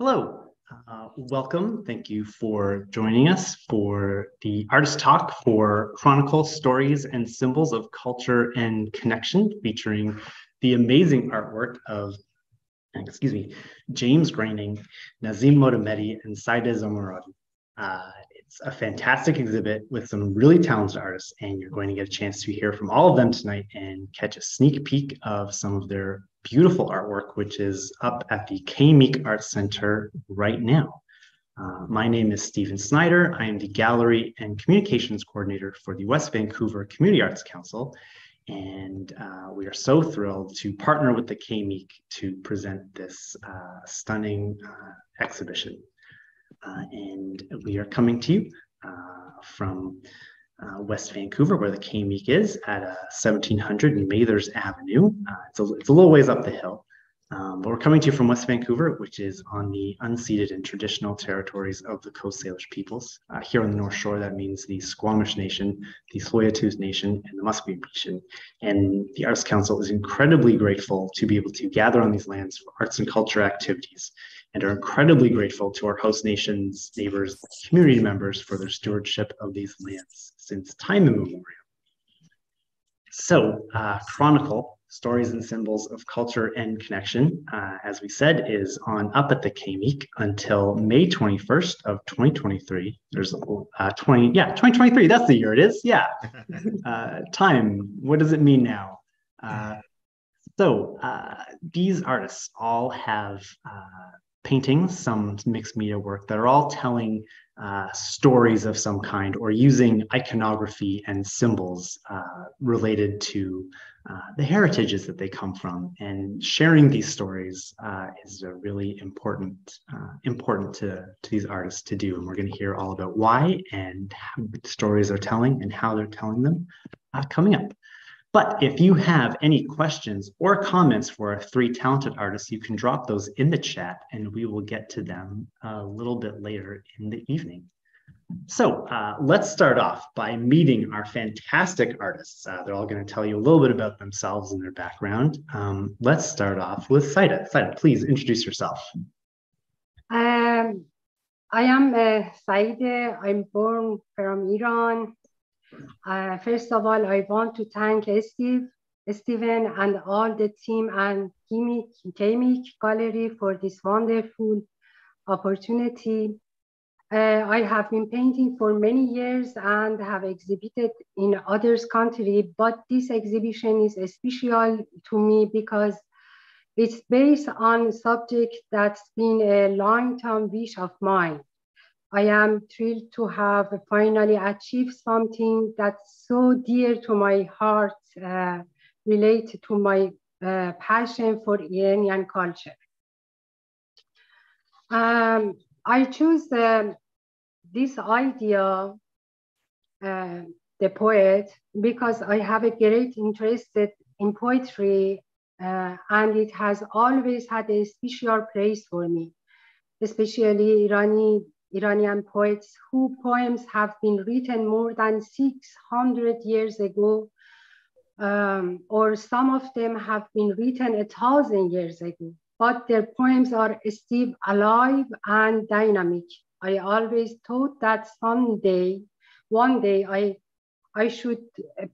Hello, uh, welcome. Thank you for joining us for the Artist Talk for Chronicle Stories and Symbols of Culture and Connection, featuring the amazing artwork of, excuse me, James Groening, Nasim Motamedi, and Saeideh Zomorrodi. Uh, it's a fantastic exhibit with some really talented artists, and you're going to get a chance to hear from all of them tonight and catch a sneak peek of some of their beautiful artwork, which is up at the Kay Meek Art Center right now. Uh, my name is Stephen Snyder. I am the Gallery and Communications Coordinator for the West Vancouver Community Arts Council. And uh, we are so thrilled to partner with the Kay Meek to present this uh, stunning uh, exhibition. Uh, and we are coming to you uh, from uh, West Vancouver, where the Kay Meek is, at uh, 1700 Mathers Avenue. Uh, it's, a, it's a little ways up the hill. Um, but we're coming to you from West Vancouver, which is on the unceded and traditional territories of the Coast Salish peoples. Uh, here on the North Shore, that means the Squamish Nation, the Tsleil-Waututh Nation, and the Musqueam Nation. And the Arts Council is incredibly grateful to be able to gather on these lands for arts and culture activities and are incredibly grateful to our host nations, neighbors, community members for their stewardship of these lands since time immemorial. So, uh, Chronicle, Stories and Symbols of Culture and Connection, uh, as we said, is on up at the Kay Meek until May 21st of 2023. There's uh, 20, yeah, 2023, that's the year it is. Yeah. Uh, time, what does it mean now? Uh, so, uh, these artists all have uh, paintings, some mixed media work that are all telling uh, stories of some kind or using iconography and symbols uh, related to uh, the heritages that they come from. And sharing these stories uh, is a really important uh, important to, to these artists to do. And we're going to hear all about why and stories are telling and how they're telling them uh, coming up. But if you have any questions or comments for our three talented artists, you can drop those in the chat and we will get to them a little bit later in the evening. So uh, let's start off by meeting our fantastic artists. Uh, they're all going to tell you a little bit about themselves and their background. Um, let's start off with Saeideh. Saeideh, please introduce yourself. Um, I am uh, Saeideh. I'm born from Iran. Uh, first of all, I want to thank Steve, Steven and all the team and Kay Meek Gallery for this wonderful opportunity. Uh, I have been painting for many years and have exhibited in others country, but this exhibition is special to me because it's based on a subject that's been a long-term wish of mine. I am thrilled to have finally achieved something that's so dear to my heart, uh, related to my uh, passion for Iranian culture. Um, I choose um, this idea, uh, the poet, because I have a great interest in poetry uh, and it has always had a special place for me, especially Irani Iranian poets whose poems have been written more than 600 years ago, um, or some of them have been written a thousand years ago, but their poems are still alive and dynamic. I always thought that someday, one day, I, I should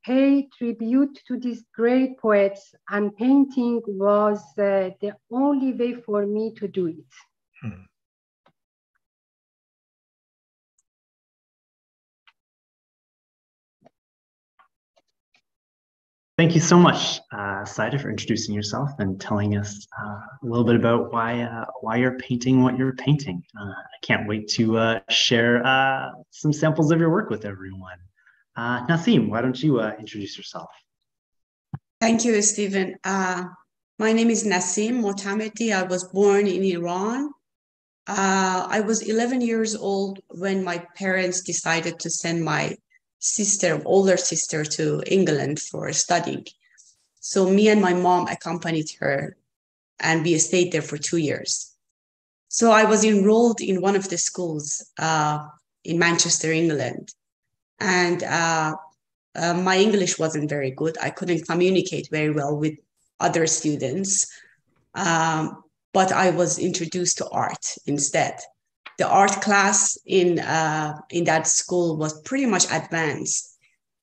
pay tribute to these great poets, and painting was uh, the only way for me to do it. Hmm. Thank you so much, uh, Saeideh, for introducing yourself and telling us uh, a little bit about why uh, why you're painting what you're painting. Uh, I can't wait to uh, share uh, some samples of your work with everyone. Uh, Nasim, why don't you introduce yourself? Thank you, Stephen. my name is Nasim Motamedi. I was born in Iran. I was 11 years old when my parents decided to send my sister, older sister, to England for studying. So me and my mom accompanied her, and we stayed there for two years. So I was enrolled in one of the schools uh, in Manchester, England, and uh, uh, my English wasn't very good. I couldn't communicate very well with other students. Um, but I was introduced to art instead. The art class in, uh, in that school was pretty much advanced.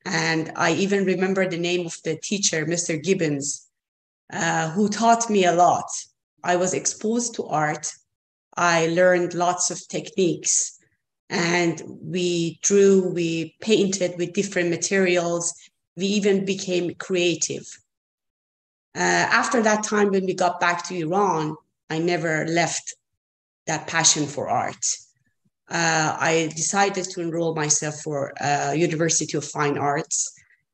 And I even remember the name of the teacher, Mr. Gibbons, uh, who taught me a lot. I was exposed to art. I learned lots of techniques and we drew, we painted with different materials. We even became creative. Uh, after that time, when we got back to Iran, I never left that passion for art. Uh, I decided to enroll myself for uh, University of Fine Arts.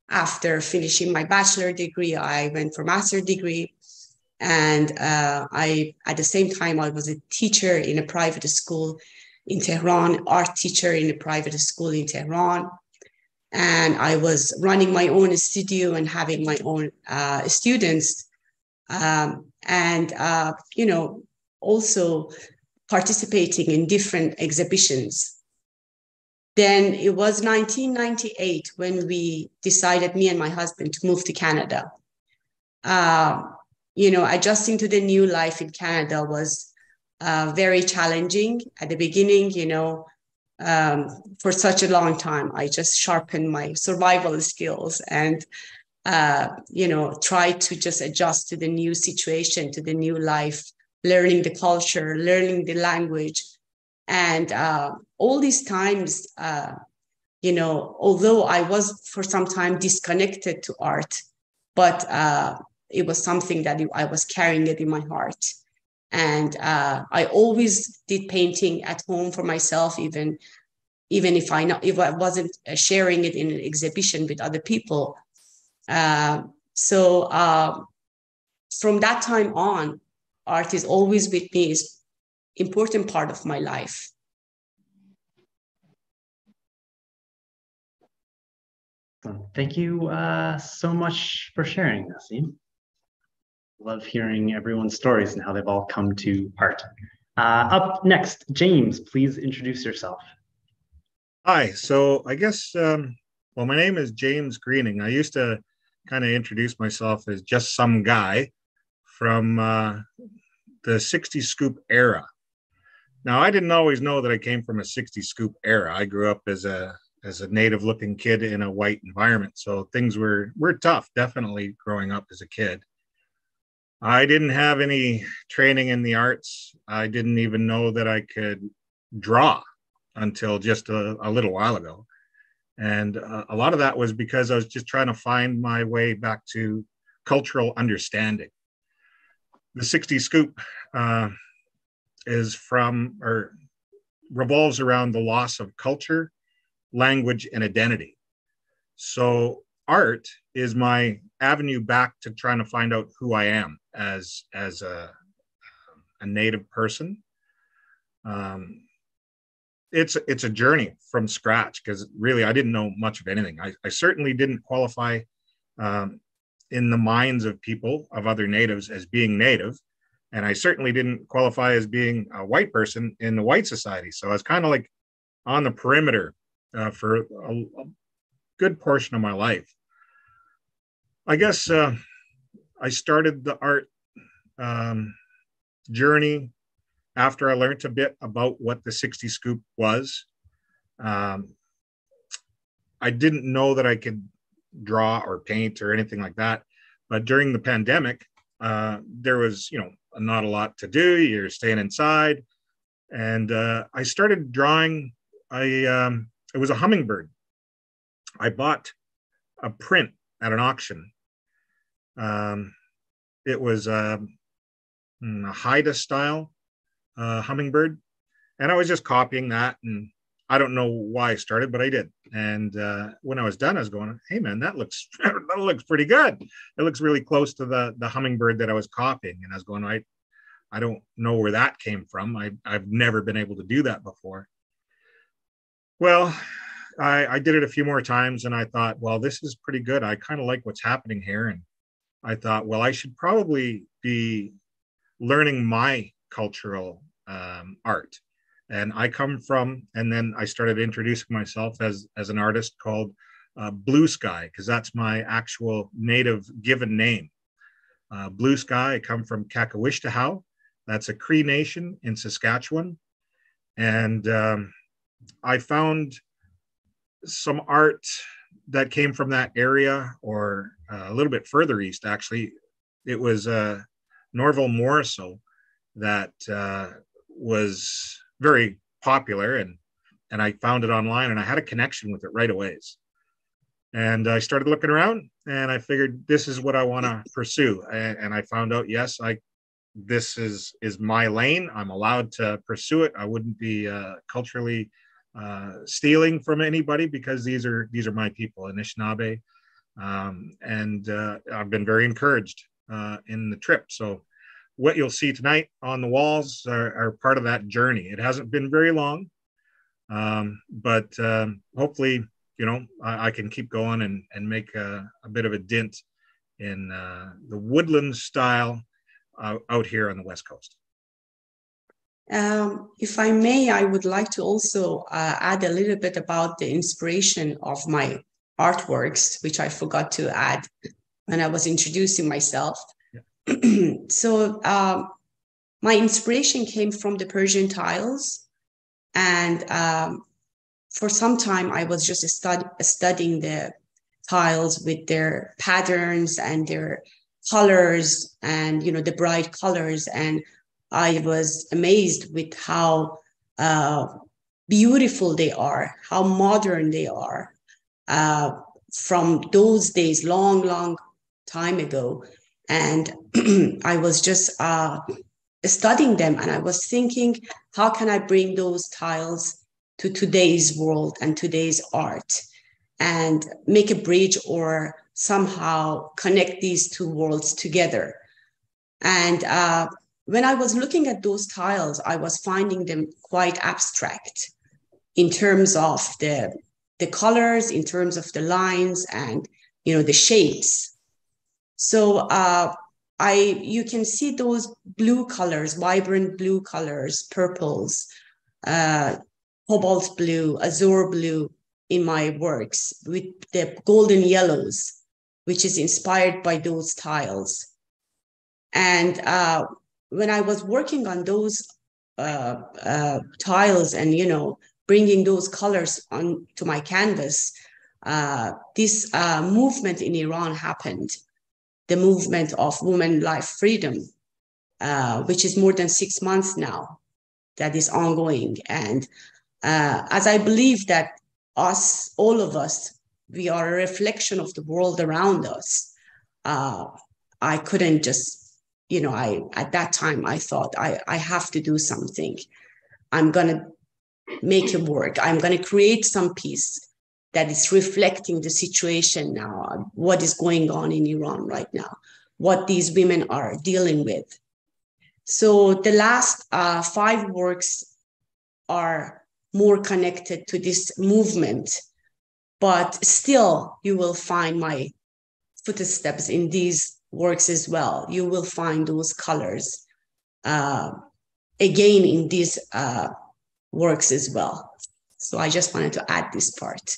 After finishing my bachelor degree, I went for master degree, and uh, I at the same time I was a teacher in a private school in Tehran, art teacher in a private school in Tehran, and I was running my own studio and having my own uh, students um, and uh, you know also participating in different exhibitions. Then it was 1998 when we decided, me and my husband, to move to Canada. Uh, you know, adjusting to the new life in Canada was uh, very challenging at the beginning. You know, um, for such a long time, I just sharpened my survival skills and uh, you know, try to just adjust to the new situation, to the new life, learning the culture, learning the language. And uh, all these times, uh, you know, although I was for some time disconnected to art, but uh, it was something that I was carrying it in my heart. And uh, I always did painting at home for myself, even even if I not, if I wasn't sharing it in an exhibition with other people. Uh, so uh, from that time on, art is always with me, is important part of my life. Thank you uh, so much for sharing, Nasim. Love hearing everyone's stories and how they've all come to art. Uh, up next, James, please introduce yourself. Hi, so I guess, um, well, my name is James Groening. I used to kind of introduce myself as just some guy from uh, the 60 scoop era. Now, I didn't always know that I came from a 60 scoop era. I grew up as a as a native looking kid in a white environment, so things were were tough. Definitely growing up as a kid. I didn't have any training in the arts. I didn't even know that I could draw until just a, a little while ago. And uh, a lot of that was because I was just trying to find my way back to cultural understanding. The 60 Scoop uh, is from or revolves around the loss of culture, language, and identity. So art is my avenue back to trying to find out who I am as as a, a native person. Um, it's it's a journey from scratch because really I didn't know much of anything. I, I certainly didn't qualify um, in the minds of people of other natives as being native, and I certainly didn't qualify as being a white person in the white society. So I was kind of like on the perimeter uh, for a, a, good portion of my life. I guess uh, I started the art um, journey after I learned a bit about what the 60 scoop was, um, I didn't know that I could draw or paint or anything like that. But during the pandemic, uh, there was, you know, not a lot to do. You're staying inside. And uh, I started drawing. I um, it was a hummingbird. I bought a print at an auction. Um, it was uh, a Haida style uh, hummingbird, and I was just copying that. And I don't know why I started, but I did. And uh, when I was done, I was going, "Hey, man, that looks that looks pretty good. It looks really close to the the hummingbird that I was copying." And I was going, "I I don't know where that came from. I I've never been able to do that before." Well, I, I did it a few more times, and I thought, "Well, this is pretty good. I kind of like what's happening here." And I thought, well, I should probably be learning my cultural um, art. And I come from, and then I started introducing myself as, as an artist called uh, Blue Sky, because that's my actual native given name. Uh, Blue Sky, I come from Kahkewistahaw, That's a Cree Nation in Saskatchewan. And um, I found some art that came from that area or uh, a little bit further east, actually. It was uh, Norval Morrisseau that uh, was very popular and and I found it online and I had a connection with it right away. And I started looking around and I figured this is what I want to pursue. And, and, I found out, yes, I this is is my lane. I'm allowed to pursue it. I wouldn't be uh, culturally uh, stealing from anybody because these are these are my people, Anishinaabe, um, and uh, I've been very encouraged uh, in the trip. So what you'll see tonight on the walls are, are part of that journey. It hasn't been very long, um, but um, hopefully, you know, I, I, can keep going and, and make a, a bit of a dent in uh, the woodland style uh, out here on the West Coast. Um, if I may, I would like to also uh, add a little bit about the inspiration of my artworks, which I forgot to add when I was introducing myself. so um, my inspiration came from the Persian tiles, and um, for some time I was just stud- studying the tiles with their patterns and their colors and you know the bright colors. And i was amazed with how uh, beautiful they are how modern they are uh, from those days long long time ago and I was just uh, studying them and I was thinking, how can I bring those tiles to today's world and today's art and make a bridge or somehow connect these two worlds together? And uh, when I was looking at those tiles, I was finding them quite abstract in terms of the the colors, in terms of the lines, and you know the shapes so uh, I you can see those blue colors, vibrant blue colors, purples, uh, cobalt blue, azure blue in my works with the golden yellows, which is inspired by those tiles. And uh, when I was working on those uh, uh, tiles and you know bringing those colors on to my canvas, uh, this uh, movement in Iran happened the movement of women life freedom, uh, which is more than six months now that is ongoing. And uh, as I believe that us, all of us, we are a reflection of the world around us. Uh, I couldn't just, you know, I at that time I thought I, I have to do something. I'm gonna make it work. I'm gonna create some piece that is reflecting the situation now, what is going on in Iran right now, what these women are dealing with. So the last uh, five works are more connected to this movement, but still you will find my footsteps in these works as well. You will find those colors uh, again in these uh, works as well. So I just wanted to add this part.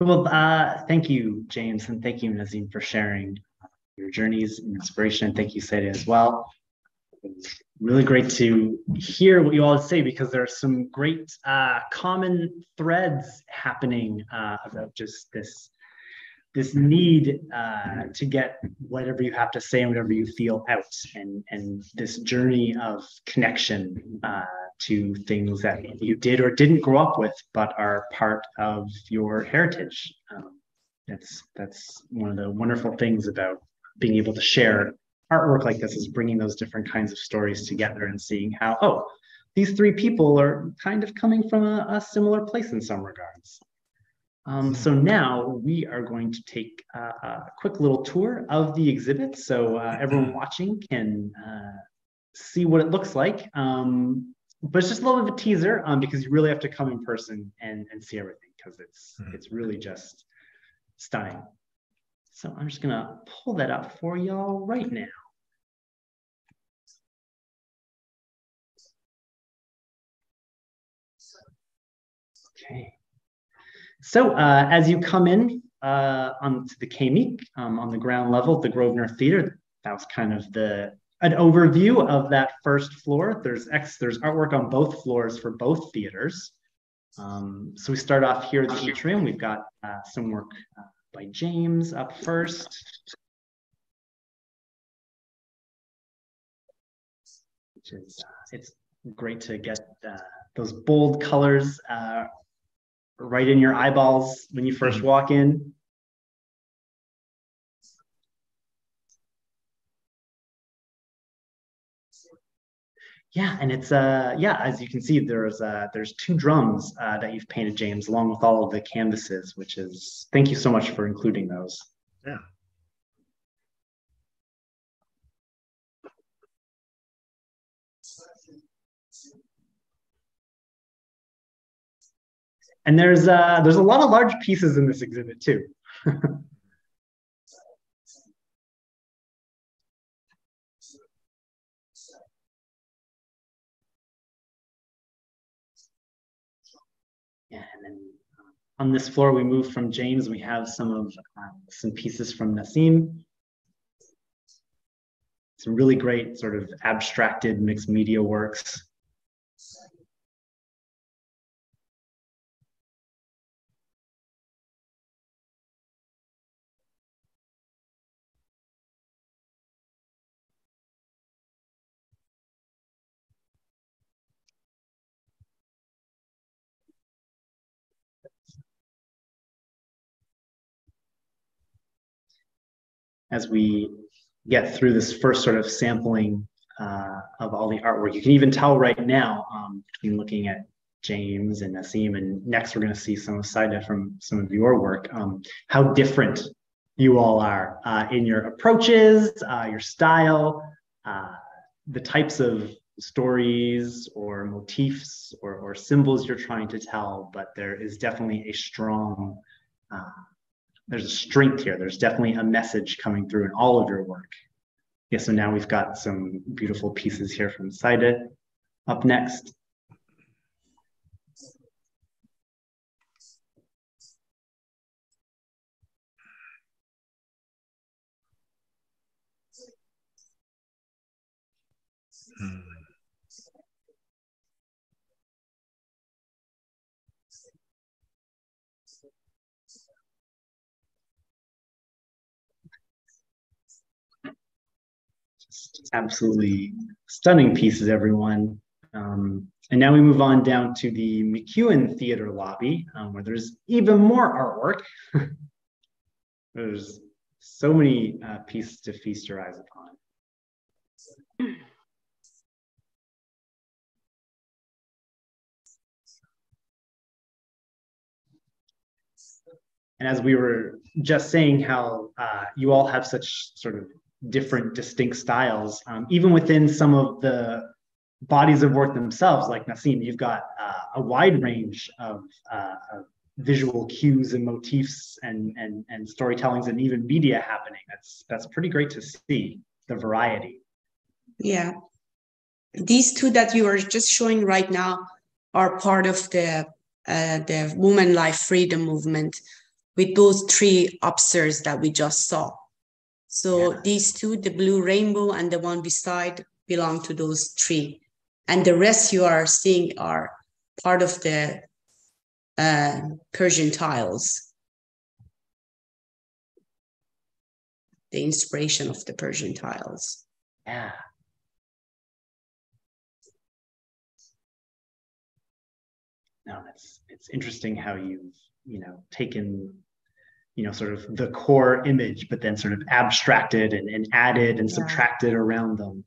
Well, uh, thank you, James, and thank you, Nasim, for sharing your journeys and inspiration. Thank you, Sadie, as well. It's really great to hear what you all say because there are some great uh, common threads happening uh, about just this this need uh, to get whatever you have to say and whatever you feel out, and and this journey of connection uh, to things that you did or didn't grow up with, but are part of your heritage. Um, that's that's one of the wonderful things about being able to share artwork like this is bringing those different kinds of stories together and seeing how oh these three people are kind of coming from a, a similar place in some regards. Um, so now we are going to take a, a, quick little tour of the exhibit so uh, everyone watching can uh, see what it looks like. Um, but it's just a little bit of a teaser um, because you really have to come in person and, and see everything because it's mm-hmm. it's really just stunning. So I'm just gonna pull that up for y'all right now. Okay. So uh, as you come in uh, onto the Kay Meek um, on the ground level at the Grosvenor Theater. That was kind of the an overview of that first floor. There's X, there's artwork on both floors for both theaters. Um, so we start off here at the atrium. We've got uh, some work uh, by James up first. Which is, uh, it's great to get uh, those bold colors uh, right in your eyeballs when you first walk in. Yeah, and it's uh yeah, as you can see, there's uh there's two drums uh, that you've painted, James, along with all of the canvases, which is thank you so much for including those. Yeah. And there's uh there's a lot of large pieces in this exhibit too. Yeah, and then uh, on this floor, we move from James. We have some of uh, some pieces from Nasim. Some really great sort of abstracted mixed media works. As we get through this first sort of sampling uh, of all the artwork. You can even tell right now um, between looking at James and Nasim, and next we're going to see some of Saeideh from some of your work, um, how different you all are uh, in your approaches, uh, your style, uh, the types of stories or motifs or, or, symbols you're trying to tell, but there is definitely a strong uh, there's a strength here. There's definitely a message coming through in all of your work. Yeah, so now we've got some beautiful pieces here from Saeideh up next. Absolutely stunning pieces, everyone. Um, and now we move on down to the McEwen Theater lobby, um, where there's even more artwork. there's so many uh, pieces to feast your eyes upon. And as we were just saying, how uh, you all have such sort of different distinct styles. Um, even within some of the bodies of work themselves like Nasim you've got uh, a wide range of, uh, of, visual cues and motifs and, and and storytellings and even media happening. That's that's pretty great to see the variety. Yeah. These two that you are just showing right now are part of the uh, the woman life freedom movement with those three upstairs that we just saw so yeah. these two, the blue rainbow and the one beside, belong to those three. And the rest you are seeing are part of the uh, Persian tiles. The inspiration of the Persian tiles. Yeah. No, it's it's interesting how you've you know taken you know sort of the core image but then sort of abstracted and, and added and yeah. subtracted around them.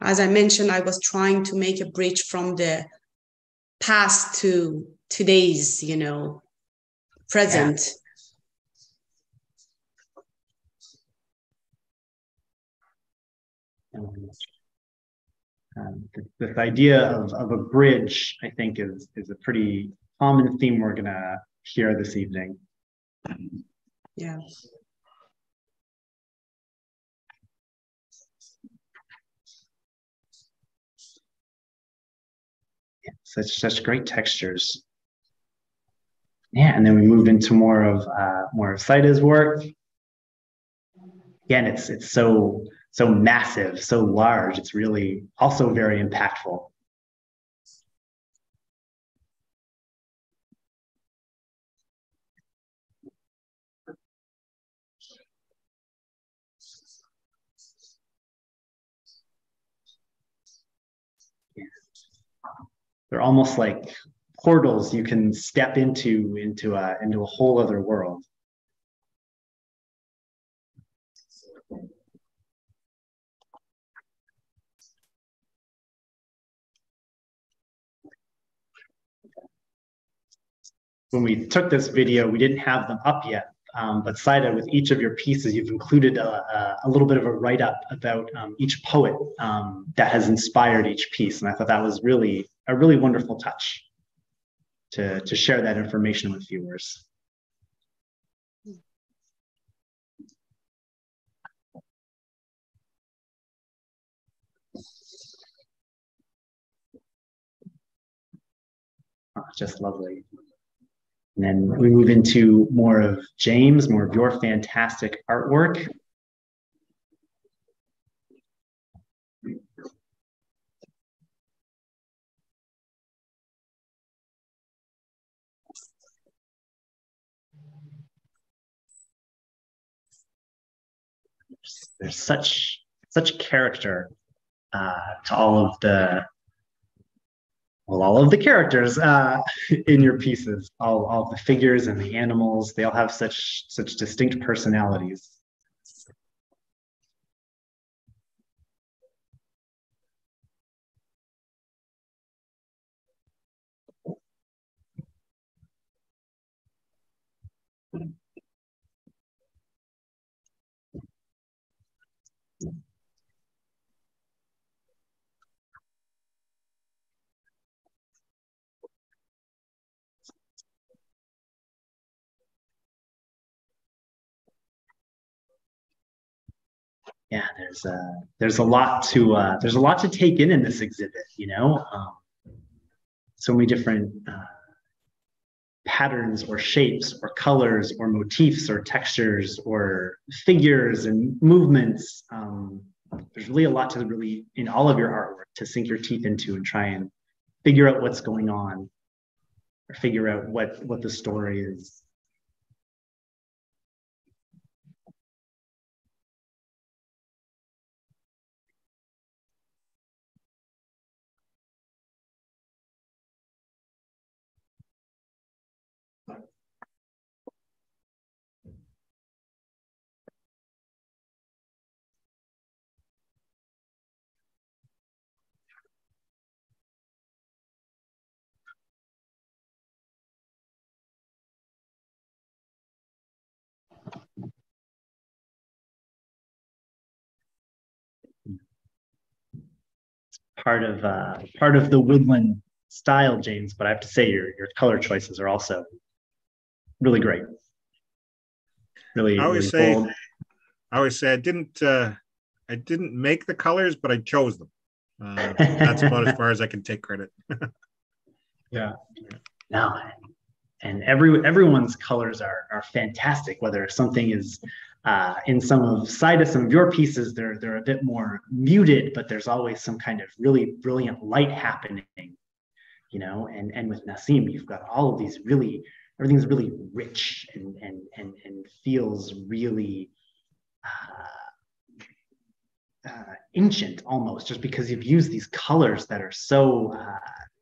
As i mentioned i was trying to make a bridge from the past to today's you know present. Yeah um, this idea of, of a bridge, I think, is, is a pretty common theme we're going to hear this evening. Yeah. such such great textures. Yeah, and then we move into more of uh, more of Saeideh's work. Again, it's it's so so massive, so large. It's really also very impactful. they're almost like portals you can step into into a into a whole other world when we took this video we didn't have them up yet um, but Saeideh, with each of your pieces, you've included a, a, a little bit of a write up about um, each poet um, that has inspired each piece. And I thought that was really a really wonderful touch to, to share that information with viewers. Oh, just lovely. And then we move into more of James, more of your fantastic artwork. There's such such character uh, to all of the well, all of the characters uh, in your pieces, all, all the figures and the animals, they all have such such distinct personalities. Yeah, there's a there's a lot to uh, there's a lot to take in in this exhibit. You know, um, so many different uh, patterns or shapes or colors or motifs or textures or figures and movements. Um, there's really a lot to really in all of your artwork to sink your teeth into and try and figure out what's going on or figure out what what the story is part of uh, part of the woodland style, James. But I have to say, your your color choices are also really great. Really, I always really say, bold. I always say, I didn't, uh, I didn't make the colors, but I chose them. Uh, that's about as far as I can take credit. yeah. No, and every everyone's colors are are fantastic. Whether something is uh, in some of side of some of your pieces, they're they're a bit more muted, but there's always some kind of really brilliant light happening, you know. And and with Nasim, you've got all of these really everything's really rich and and and and feels really uh, uh, ancient almost, just because you've used these colors that are so uh,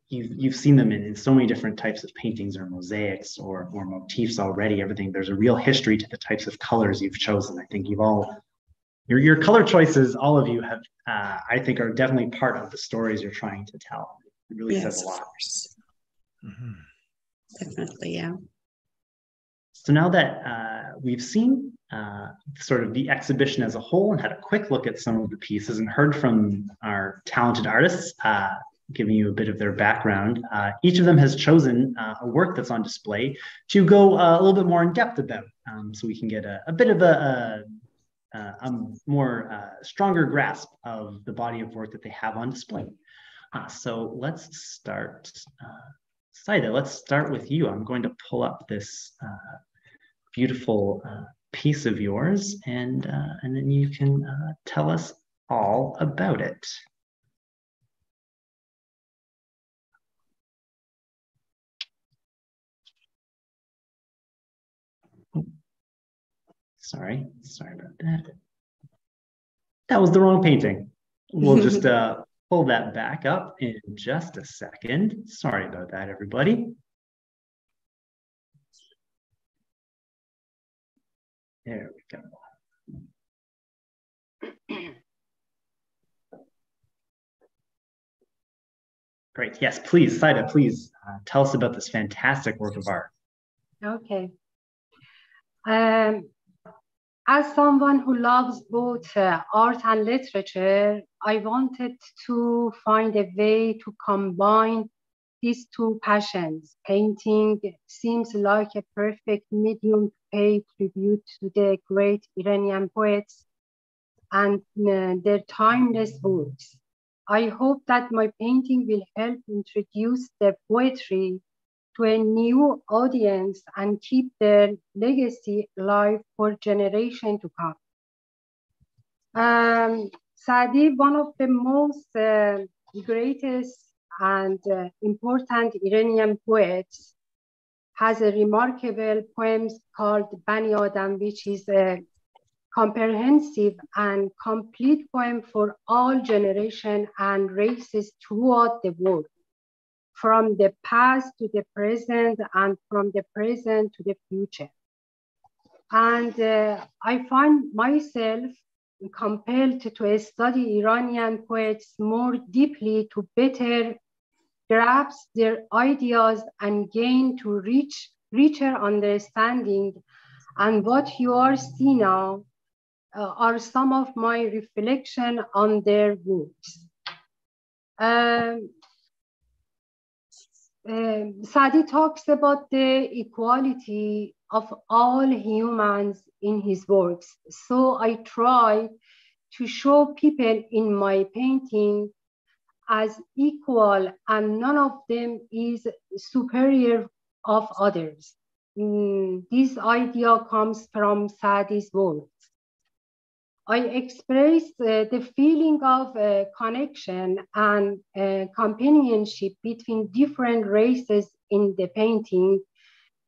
you've you've seen them in, in so many different types of paintings or mosaics or or motifs already. Everything there's a real history to the types of colors you've chosen. I think you've all your your color choices, all of you have, uh, I think, are definitely part of the stories you're trying to tell. It really yes, says a lot. Mm-hmm. Definitely, yeah. So now that uh, we've seen uh, sort of the exhibition as a whole and had a quick look at some of the pieces and heard from our talented artists, uh, giving you a bit of their background, uh, each of them has chosen uh, a work that's on display to go uh, a little bit more in depth about, um, so we can get a, a bit of a, a, a more stronger grasp of the body of work that they have on display. Uh, so let's start. Uh, Saeideh, let's start with you. I'm going to pull up this uh, beautiful uh, piece of yours, and uh, and then you can uh, tell us all about it. Sorry, sorry about that. That was the wrong painting. We'll just uh, pull that back up in just a second. Sorry about that, everybody. There we go. Great. Yes, please, Saeideh, please uh, tell us about this fantastic work of art. Okay. Um, as someone who loves both uh, art and literature, I wanted to find a way to combine these two passions. Painting seems like a perfect medium to pay tribute to the great Iranian poets and uh, their timeless works. I hope that my painting will help introduce the poetry to a new audience and keep their legacy alive for generations to come. Um, Sadi, one of the most uh, greatest and uh, important Iranian poets, has a remarkable poem called Bani Adam, which is a comprehensive and complete poem for all generations and races throughout the world from the past to the present and from the present to the future. And uh, I find myself compelled to study Iranian poets more deeply to better grasp their ideas and gain to reach richer understanding. And what you are seeing now uh, are some of my reflection on their works. Um, Sadi talks about the equality of all humans in his works. So I try to show people in my painting as equal and none of them is superior of others. Mm, this idea comes from Sadi's works. I expressed uh, the feeling of uh, connection and uh, companionship between different races in the painting.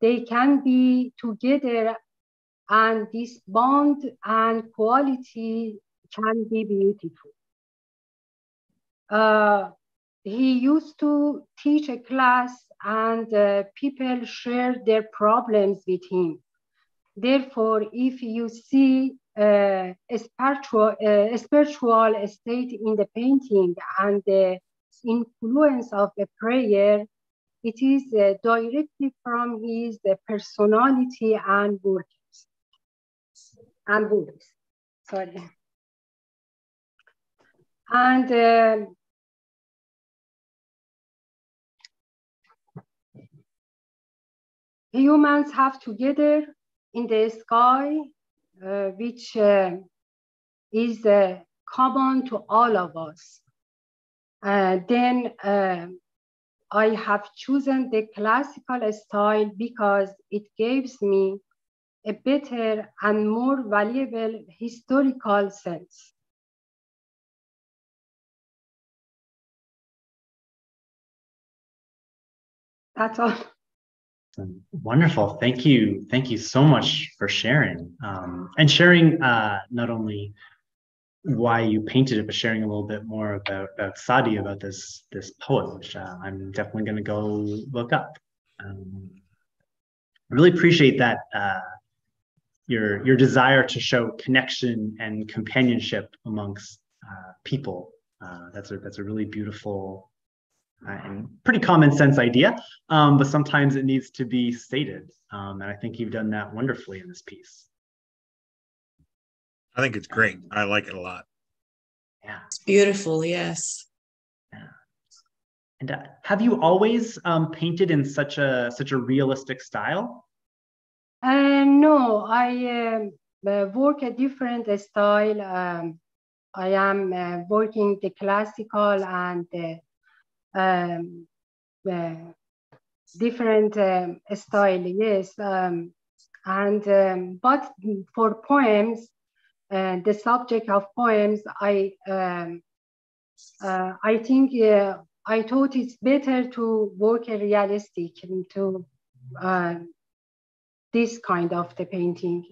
They can be together and this bond and quality can be beautiful. Uh, he used to teach a class and uh, people shared their problems with him. Therefore, if you see a spiritual, uh, spiritual state in the painting and the influence of the prayer, it is uh, directly from his uh, personality and works and works. Sorry. And uh, humans have together in the sky uh, which uh, is uh, common to all of us. then I have chosen the classical style because it gives me a better and more valuable historical sense. That's all. Wonderful. Thank you. Thank you so much for sharing um, and sharing uh, not only why you painted it, but sharing a little bit more about, about Sadi, about this this poet, which uh, I'm definitely going to go look up. Um, I really appreciate that uh, your your desire to show connection and companionship amongst uh, people. Uh, that's a that's a really beautiful and pretty common sense idea, um, but sometimes it needs to be stated. Um, and I think you've done that wonderfully in this piece. I think it's great. I like it a lot. Yeah. It's beautiful. Yes. Yeah. And uh, have you always um, painted in such a such a realistic style? Uh, no, I um, uh, work a different style. Um, I am uh, working the classical and um, uh, different um, style, yes. Um, and um, but for poems, uh, the subject of poems, I um, uh, I think uh, I thought it's better to work realistic to uh, this kind of the painting.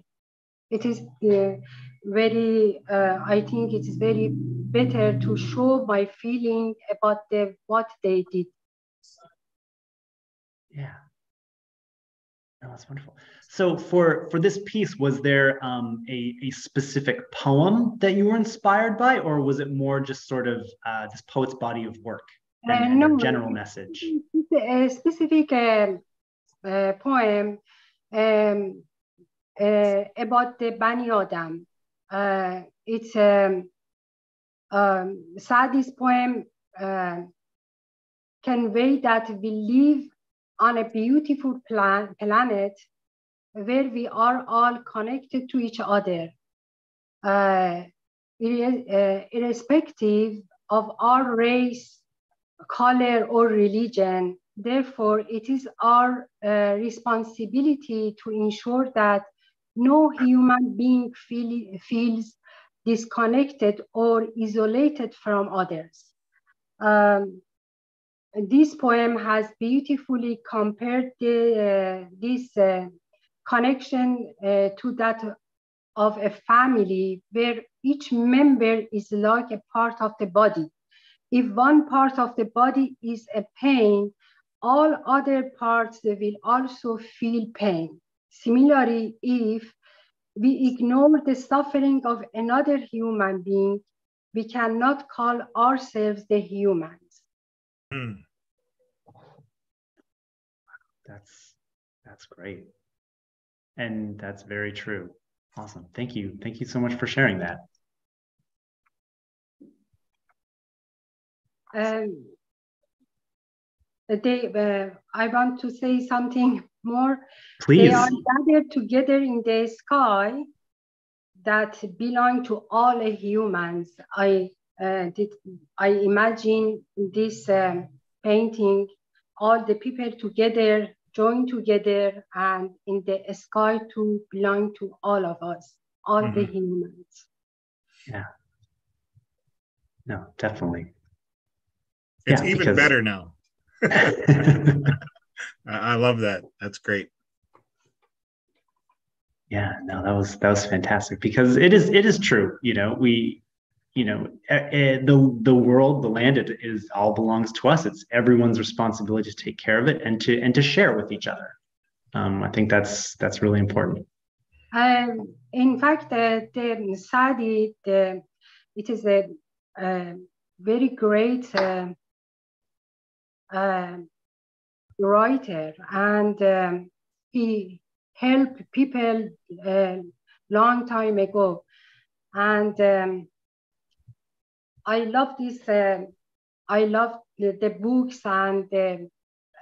It is uh, very, I think it is very better to show my feeling about the, what they did. Yeah. Oh, that's wonderful. So for for this piece, was there um, a, a specific poem that you were inspired by, or was it more just sort of uh, this poet's body of work and, uh, no, general message? A specific uh, uh, poem um, uh, about the Bani Adam. Uh, it's um, Sadi's poem convey that we live on a beautiful plan- planet where we are all connected to each other, uh, irrespective of our race, color, or religion. Therefore, it is our uh, responsibility to ensure that no human being feel, feels disconnected or isolated from others. Um, this poem has beautifully compared the, uh, this uh, connection uh, to that of a family where each member is like a part of the body. If one part of the body is a pain, all other parts will also feel pain. Similarly, if we ignore the suffering of another human being, we cannot call ourselves the humans. Hmm. That's that's great. And that's very true. Awesome. Thank you. Thank you so much for sharing that. Um, they, uh, I want to say something more. Please. They are gathered together in the sky that belong to all humans. I uh, did. I imagine this um, painting, all the people together, join together, and in the sky to belong to all of us, all mm-hmm. the humans. Yeah. No, definitely. It's yeah, even because... better now. I love that. That's great. Yeah, no, that was that was fantastic because it is it is true. You know, we, you know, the the world, the land, it is all belongs to us. It's everyone's responsibility to take care of it and to and to share with each other. Um, I think that's that's really important. Um, in fact, uh, the Sadi, the, it is a, a very great uh, uh, writer and um, he helped people a uh, long time ago. And um, I love this, uh, I love the, the, books and the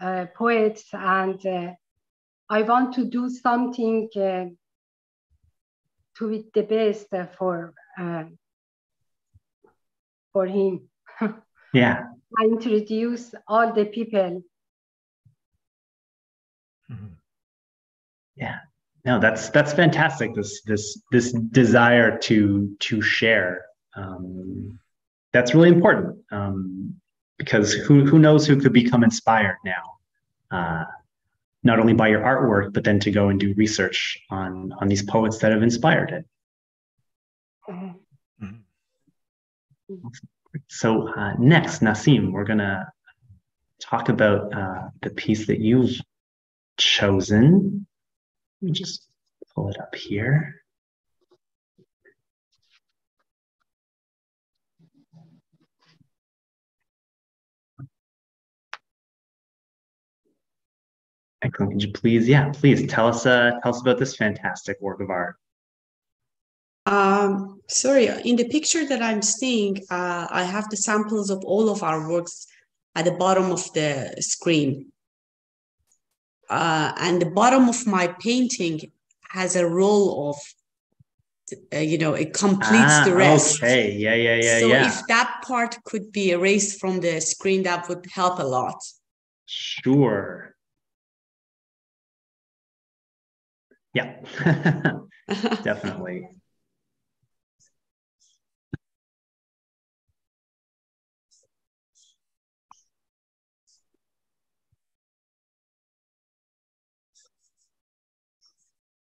uh, poets and uh, I want to do something uh, to be the best for, for him. yeah. I introduce all the people Yeah. No, that's that's fantastic. This this this desire to to share. Um, that's really important um, because who who knows who could become inspired now, uh, not only by your artwork, but then to go and do research on on these poets that have inspired it. Mm-hmm. So uh, next, Nasim, we're gonna talk about uh, the piece that you've chosen. Let me just pull it up here. Excellent. Could you please, yeah, please tell us, uh, tell us about this fantastic work of art. Um, sorry, in the picture that I'm seeing, uh, I have the samples of all of our works at the bottom of the screen uh, and the bottom of my painting has a row of uh, you know it completes ah, the rest. okay. Yeah yeah yeah so yeah. if that part could be erased from the screen that would help a lot. Sure. Yeah. Definitely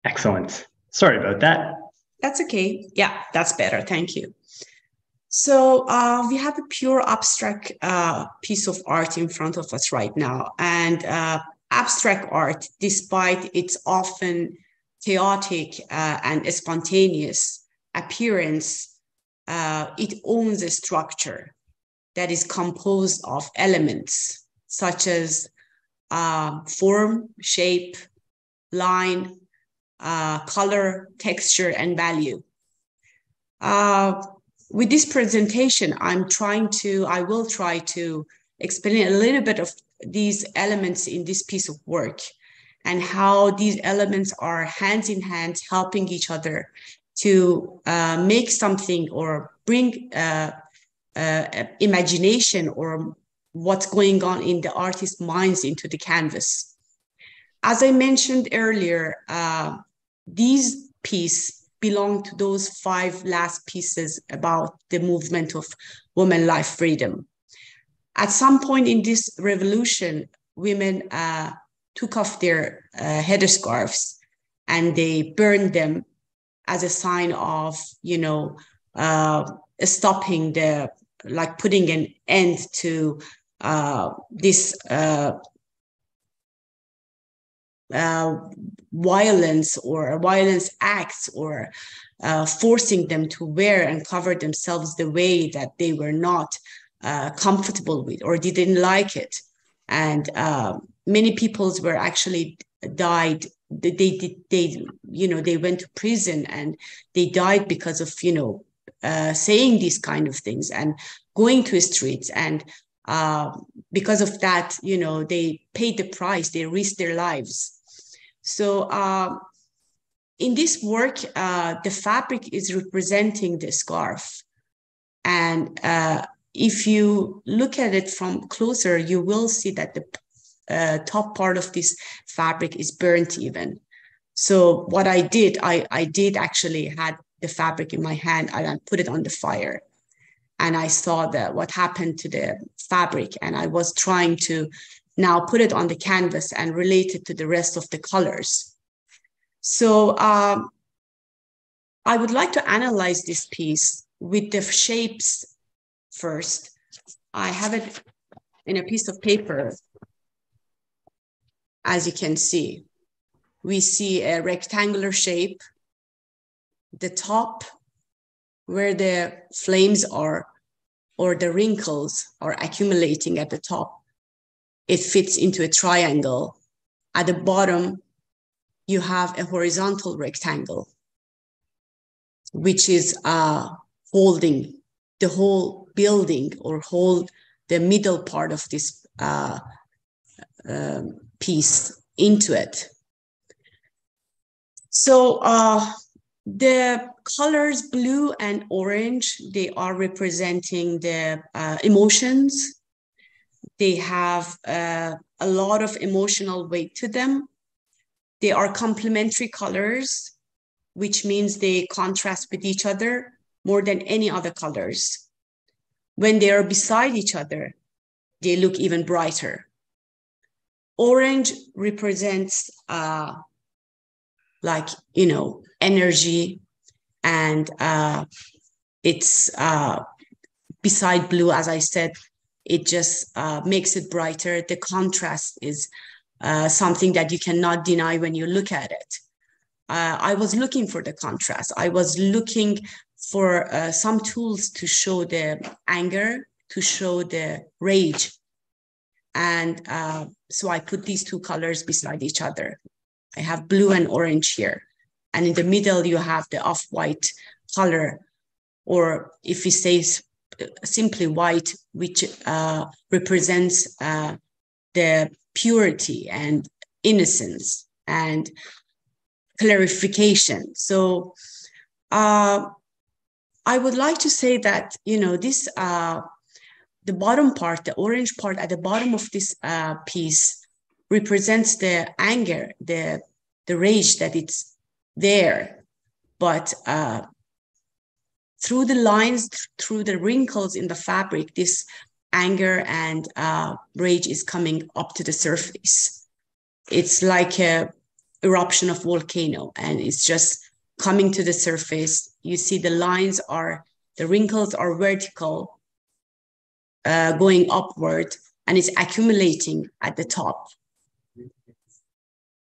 Excellent. Sorry about that. That's okay. Yeah, that's better. Thank you. So uh, we have a pure abstract uh, piece of art in front of us right now. And uh, abstract art, despite its often chaotic uh, and spontaneous appearance, uh, it owns a structure that is composed of elements such as uh, form, shape, line, uh, color, texture, and value. Uh, with this presentation, I'm trying to, I will try to explain a little bit of these elements in this piece of work and how these elements are hands in hand helping each other to uh, make something or bring uh, uh, imagination or what's going on in the artist's minds into the canvas. As I mentioned earlier, uh, these pieces belong to those five last pieces about the movement of women life freedom. At some point in this revolution, women uh, took off their uh, headscarves and they burned them as a sign of, you know, uh, stopping the, like putting an end to uh, this uh, violence or violence acts or uh, forcing them to wear and cover themselves the way that they were not uh, comfortable with or they didn't like it. And uh, many peoples were actually died. They, they, they, you know, they went to prison and they died because of, you know, uh, saying these kind of things and going to streets and uh, because of that, you know, they paid the price. They risked their lives so uh, in this work, uh, the fabric is representing the scarf. And uh, if you look at it from closer, you will see that the uh, top part of this fabric is burnt even. So what I did, I, I did actually had the fabric in my hand and I put it on the fire. And I saw that what happened to the fabric. And I was trying to now put it on the canvas and relate it to the rest of the colors. So um, I would like to analyze this piece with the shapes first. I have it in a piece of paper. As you can see, we see a rectangular shape. The top where the flames are or the wrinkles are accumulating at the top it fits into a triangle. At the bottom, you have a horizontal rectangle, which is uh, holding the whole building or hold the middle part of this uh, uh, piece into it. So uh, the colors blue and orange, they are representing the uh, emotions they have uh, a lot of emotional weight to them. They are complementary colors, which means they contrast with each other more than any other colors. When they are beside each other, they look even brighter. Orange represents uh, like, you know, energy and uh, it's uh, beside blue, as I said, it just uh, makes it brighter. The contrast is uh, something that you cannot deny when you look at it. Uh, I was looking for the contrast. I was looking for uh, some tools to show the anger, to show the rage. And uh, so I put these two colors beside each other. I have blue and orange here. And in the middle, you have the off-white color, or if we say simply white, which uh, represents uh, the purity and innocence and clarification. So uh, I would like to say that, you know, this, uh, the bottom part, the orange part at the bottom of this uh, piece represents the anger, the, the rage that it's there. But uh, through the lines, through the wrinkles in the fabric, this anger and uh, rage is coming up to the surface. It's like a eruption of volcano, and it's just coming to the surface. You see the lines are, the wrinkles are vertical, uh, going upward, and it's accumulating at the top.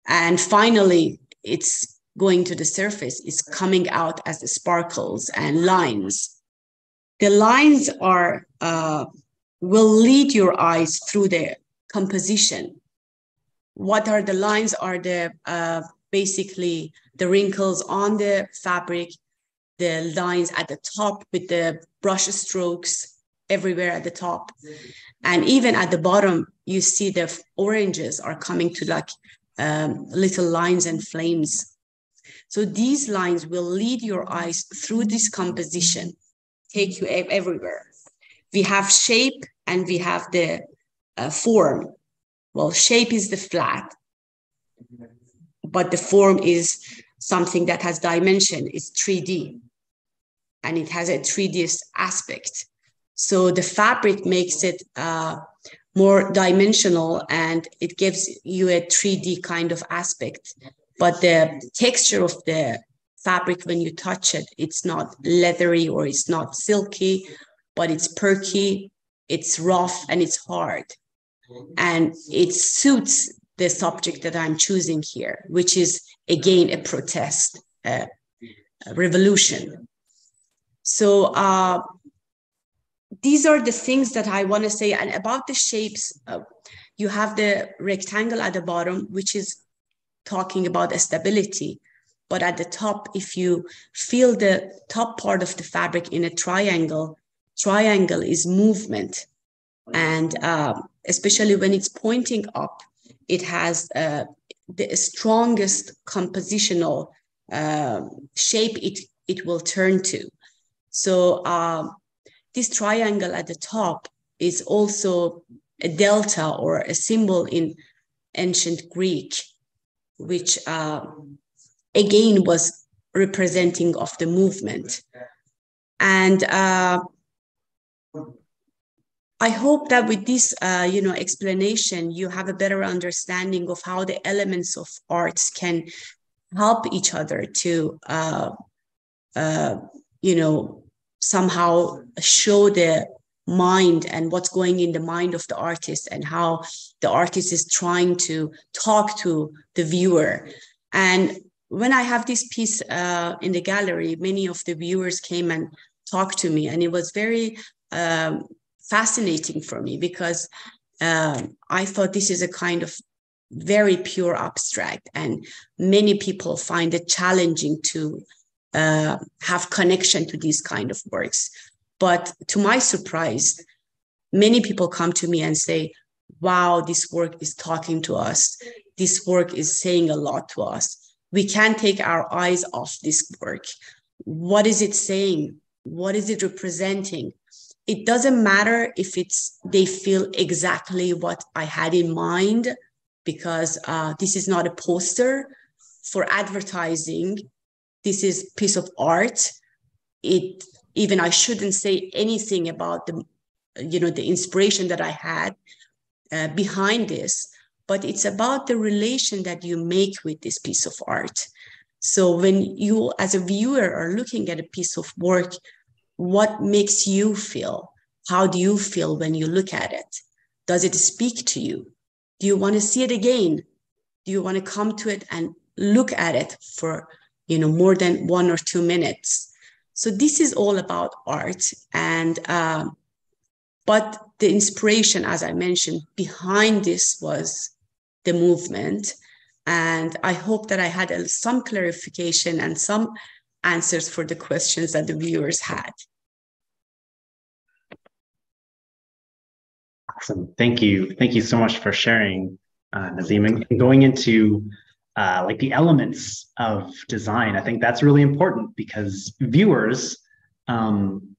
And finally, it's going to the surface, is coming out as the sparkles and lines. The lines are uh, will lead your eyes through the composition. What are the lines? Are the uh, basically the wrinkles on the fabric, the lines at the top with the brush strokes everywhere at the top. And even at the bottom, you see the oranges are coming to like um, little lines and flames. So these lines will lead your eyes through this composition, take you everywhere. We have shape and we have the uh, form. Well, shape is the flat, but the form is something that has dimension, it's 3D, and it has a 3D aspect. So the fabric makes it uh, more dimensional and it gives you a 3D kind of aspect. But the texture of the fabric, when you touch it, it's not leathery or it's not silky, but it's perky it's rough and it's hard. And it suits the subject that I'm choosing here, which is again a protest, a, a revolution. So uh, these are the things that I want to say. And about the shapes, uh, you have the rectangle at the bottom, which is talking about a stability. But at the top, if you feel the top part of the fabric in a triangle, triangle is movement. And uh, especially when it's pointing up, it has uh, the strongest compositional uh, shape it, it will turn to. So um, this triangle at the top is also a delta or a symbol in ancient Greek, which uh, again was representing of the movement. And uh, I hope that with this, uh, you know, explanation, you have a better understanding of how the elements of arts can help each other to, uh, uh, you know, somehow show the mind and what's going in the mind of the artist and how the artist is trying to talk to the viewer. And when I have this piece uh, in the gallery, many of the viewers came and talked to me, and it was very um, fascinating for me because um, I thought this is a kind of very pure abstract, and many people find it challenging to uh, have connection to these kind of works. But to my surprise, many people come to me and say, "Wow, this work is talking to us. This work is saying a lot to us. We can't take our eyes off this work. What is it saying? What is it representing? it doesn't matter if it's they feel exactly what I had in mind because uh, this is not a poster for advertising. This is piece of art. It even I shouldn't say anything about the you know the inspiration that I had uh, behind this, but it's about the relation that you make with this piece of art. So when you as a viewer are looking at a piece of work, what makes you feel? How do you feel when you look at it? Does it speak to you? Do you want to see it again? Do you want to come to it and look at it for you know more than one or two minutes? So this is all about art, and uh, but the inspiration, as I mentioned, behind this was the movement, and I hope that I had some clarification and some answers for the questions that the viewers had. Awesome. Thank you. Thank you so much for sharing, uh, Nasim. And going into uh, like the elements of design. I think that's really important because viewers um,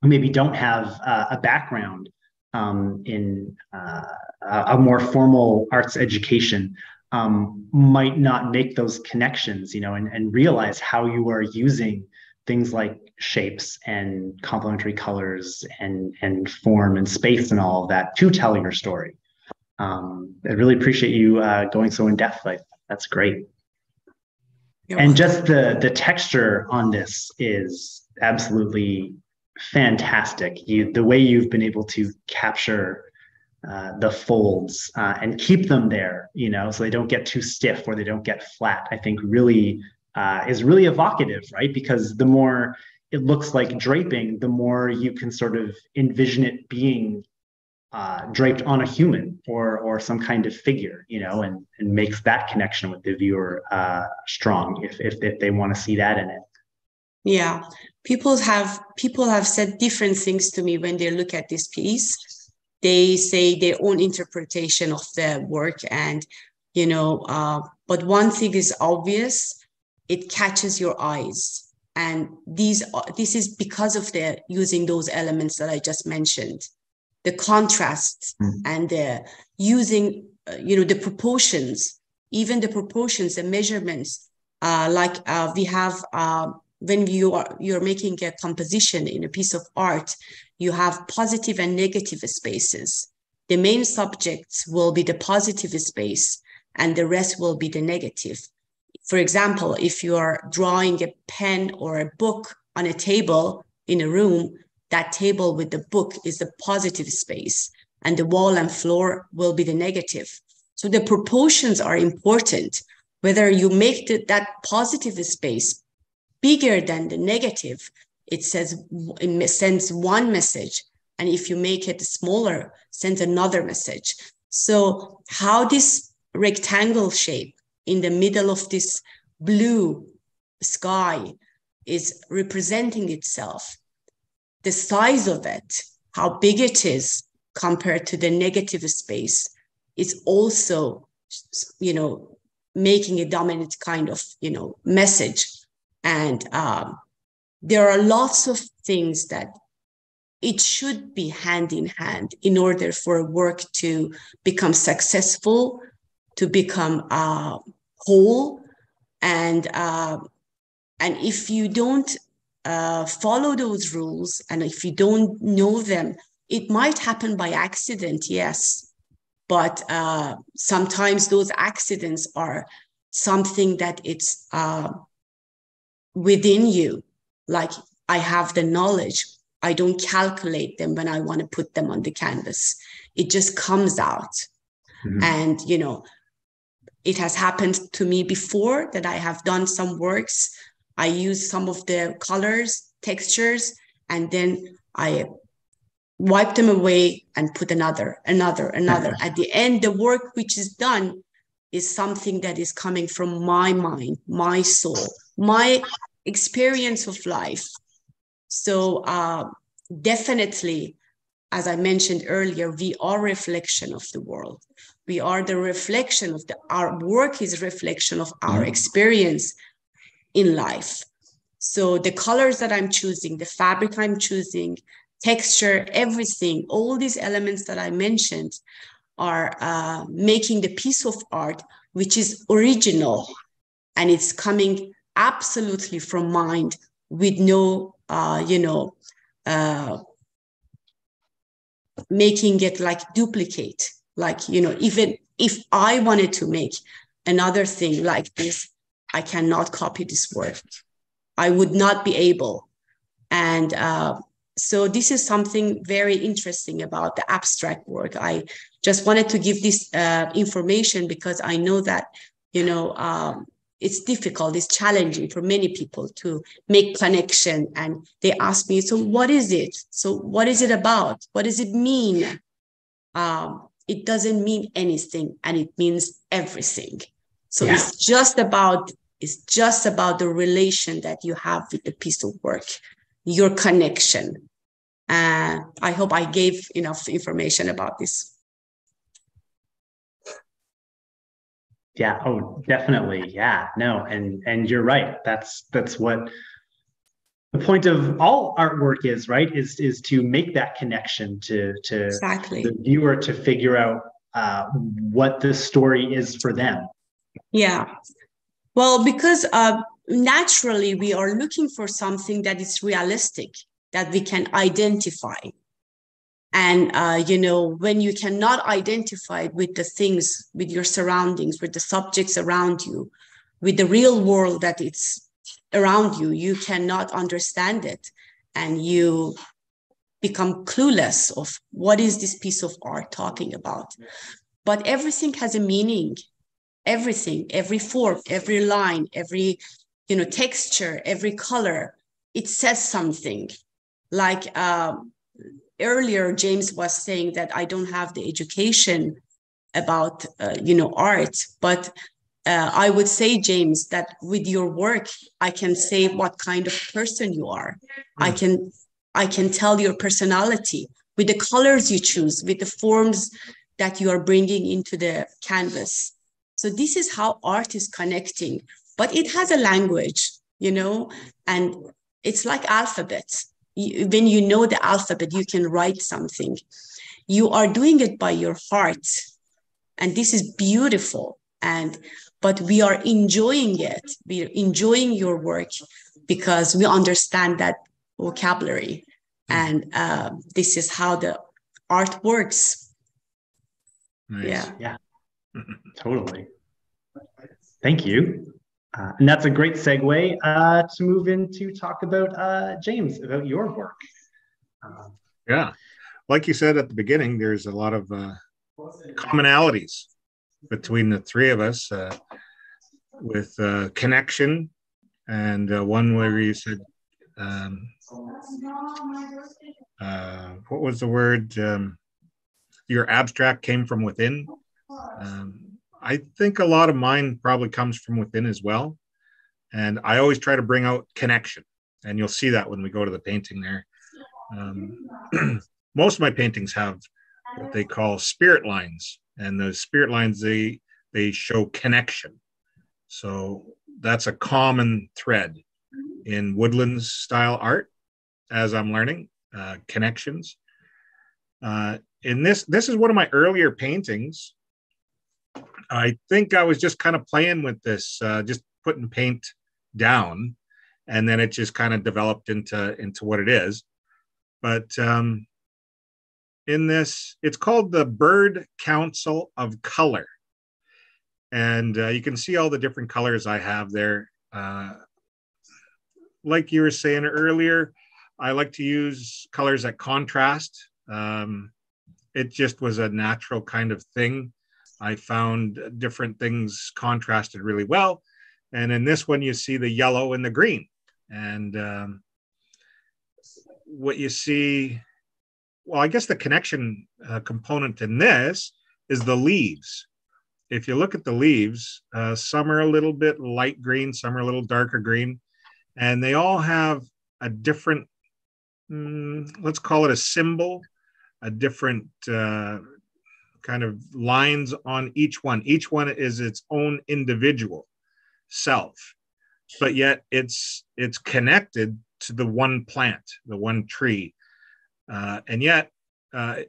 who maybe don't have uh, a background um, in uh, a more formal arts education um, might not make those connections, you know, and, and realize how you are using things like shapes and complementary colors and and form and space and all of that to tell your story. Um, I really appreciate you uh, going so in depth. Like that's great. And just the the texture on this is absolutely fantastic. You the way you've been able to capture uh, the folds uh, and keep them there, you know, so they don't get too stiff or they don't get flat. I think really uh, is really evocative, right? Because the more it looks like draping, the more you can sort of envision it being uh, draped on a human or or some kind of figure, you know, and and makes that connection with the viewer uh, strong if, if if they want to see that in it. Yeah, people have people have said different things to me when they look at this piece. They say their own interpretation of the work, and you know, uh, but one thing is obvious: it catches your eyes and these this is because of the using those elements that i just mentioned the contrast mm. and the using uh, you know the proportions even the proportions the measurements uh, like uh, we have uh, when you are you're making a composition in a piece of art you have positive and negative spaces the main subjects will be the positive space and the rest will be the negative for example, if you're drawing a pen or a book on a table in a room, that table with the book is the positive space, and the wall and floor will be the negative. So the proportions are important. Whether you make the, that positive space bigger than the negative, it says it sends one message, and if you make it smaller, sends another message. So how this rectangle shape in the middle of this blue sky is representing itself. The size of it, how big it is compared to the negative space, is also, you know, making a dominant kind of, you know, message. And um, there are lots of things that it should be hand in hand in order for work to become successful, to become uh, whole and uh, and if you don't uh, follow those rules and if you don't know them it might happen by accident yes but uh, sometimes those accidents are something that it's uh, within you like i have the knowledge i don't calculate them when i want to put them on the canvas it just comes out mm-hmm. and you know it has happened to me before that I have done some works. I use some of the colors, textures, and then I wipe them away and put another, another, another. At the end, the work which is done is something that is coming from my mind, my soul, my experience of life. So uh, definitely, as I mentioned earlier, we are reflection of the world we are the reflection of the our work is reflection of our mm-hmm. experience in life. So the colors that i'm choosing the fabric i'm choosing texture everything all these elements that i mentioned are uh, making the piece of art which is original and it's coming absolutely from mind with no uh, you know uh, making it like duplicate. Like you know even if i wanted to make another thing like this i cannot copy this work. I would not be able. And uh, so this is something very interesting about the abstract work. I just wanted to give this uh, information because i know that you know um, it's difficult it's challenging for many people to make connection. And they ask me so what is it? So what is it about? What does it mean? Um, it doesn't mean anything and it means everything. So yeah. it's just about it's just about the relation that you have with the piece of work, your connection. Uh, I hope I gave enough information about this. Yeah. Oh, definitely. Yeah. No. And and you're right. That's that's what the point of all artwork is, right? Is is to make that connection to to exactly the viewer to figure out uh, what the story is for them. Yeah. Well, because uh, naturally we are looking for something that is realistic, that we can identify. And, uh, you know, when you cannot identify with the things, with your surroundings, with the subjects around you, with the real world that it's around you, you cannot understand it. And you become clueless of what is this piece of art talking about. But everything has a meaning. Everything, every form, every line, every you know texture, every color, it says something. Like um, earlier james was saying that i don't have the education about uh, you know art but uh, i would say james that with your work i can say what kind of person you are i hmm. can i can tell your personality with the colors you choose with the forms that you are bringing into the canvas so this is how art is connecting but it has a language you know and it's like alphabets when you know the alphabet, you can write something. You are doing it by your heart. And this is beautiful. And but we are enjoying it. We're enjoying your work because we understand that vocabulary. And uh, this is how the art works. Nice. Yeah. Yeah. totally. Thank you. Uh, and that's a great segue uh, to move in to talk about uh, James, about your work. Um, yeah. Like you said at the beginning, there's a lot of uh, commonalities between the three of us uh, with uh, connection and one where you said, um, what was the word? Um, your abstract came from within. Um, I think a lot of mine probably comes from within as well. And I always try to bring out connection. And you'll see that when we go to the painting there. Um, most of my paintings have what they call spirit lines. And those spirit lines, they, they show connection. So that's a common thread in woodlands style art as I'm learning uh, connections. Uh, in this, this is one of my earlier paintings I think I was just kind of playing with this, uh, just putting paint down, and then it just kind of developed into into what it is. But um, in this, it's called the Bird Council of Color, and uh, you can see all the different colors I have there. Uh, like you were saying earlier, I like to use colors that contrast. Um, it just was a natural kind of thing I found different things contrasted really well. And in this one, you see the yellow and the green. And um, what you see, well, I guess the connection uh, component in this is the leaves. If you look at the leaves, uh, some are a little bit light green, some are a little darker green, and they all have a different, mm, let's call it a symbol, a different uh, kind of lines on each one. Each one is its own individual self, but yet it's it's connected to the one plant, the one tree, uh, and yet uh,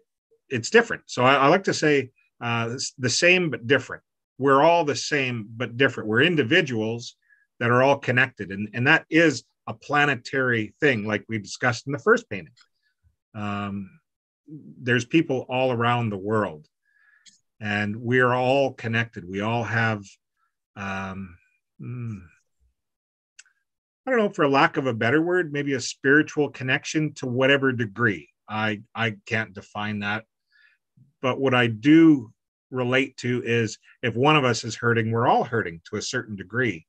it's different. So I, I like to say uh, the same but different. We're all the same but different. We're individuals that are all connected, and and that is a planetary thing, like we discussed in the first painting. Um, there's people all around the world and we are all connected. We all have, um, mm, I don't know, for lack of a better word, maybe a spiritual connection to whatever degree. I I can't define that, but what I do relate to is if one of us is hurting, we're all hurting to a certain degree,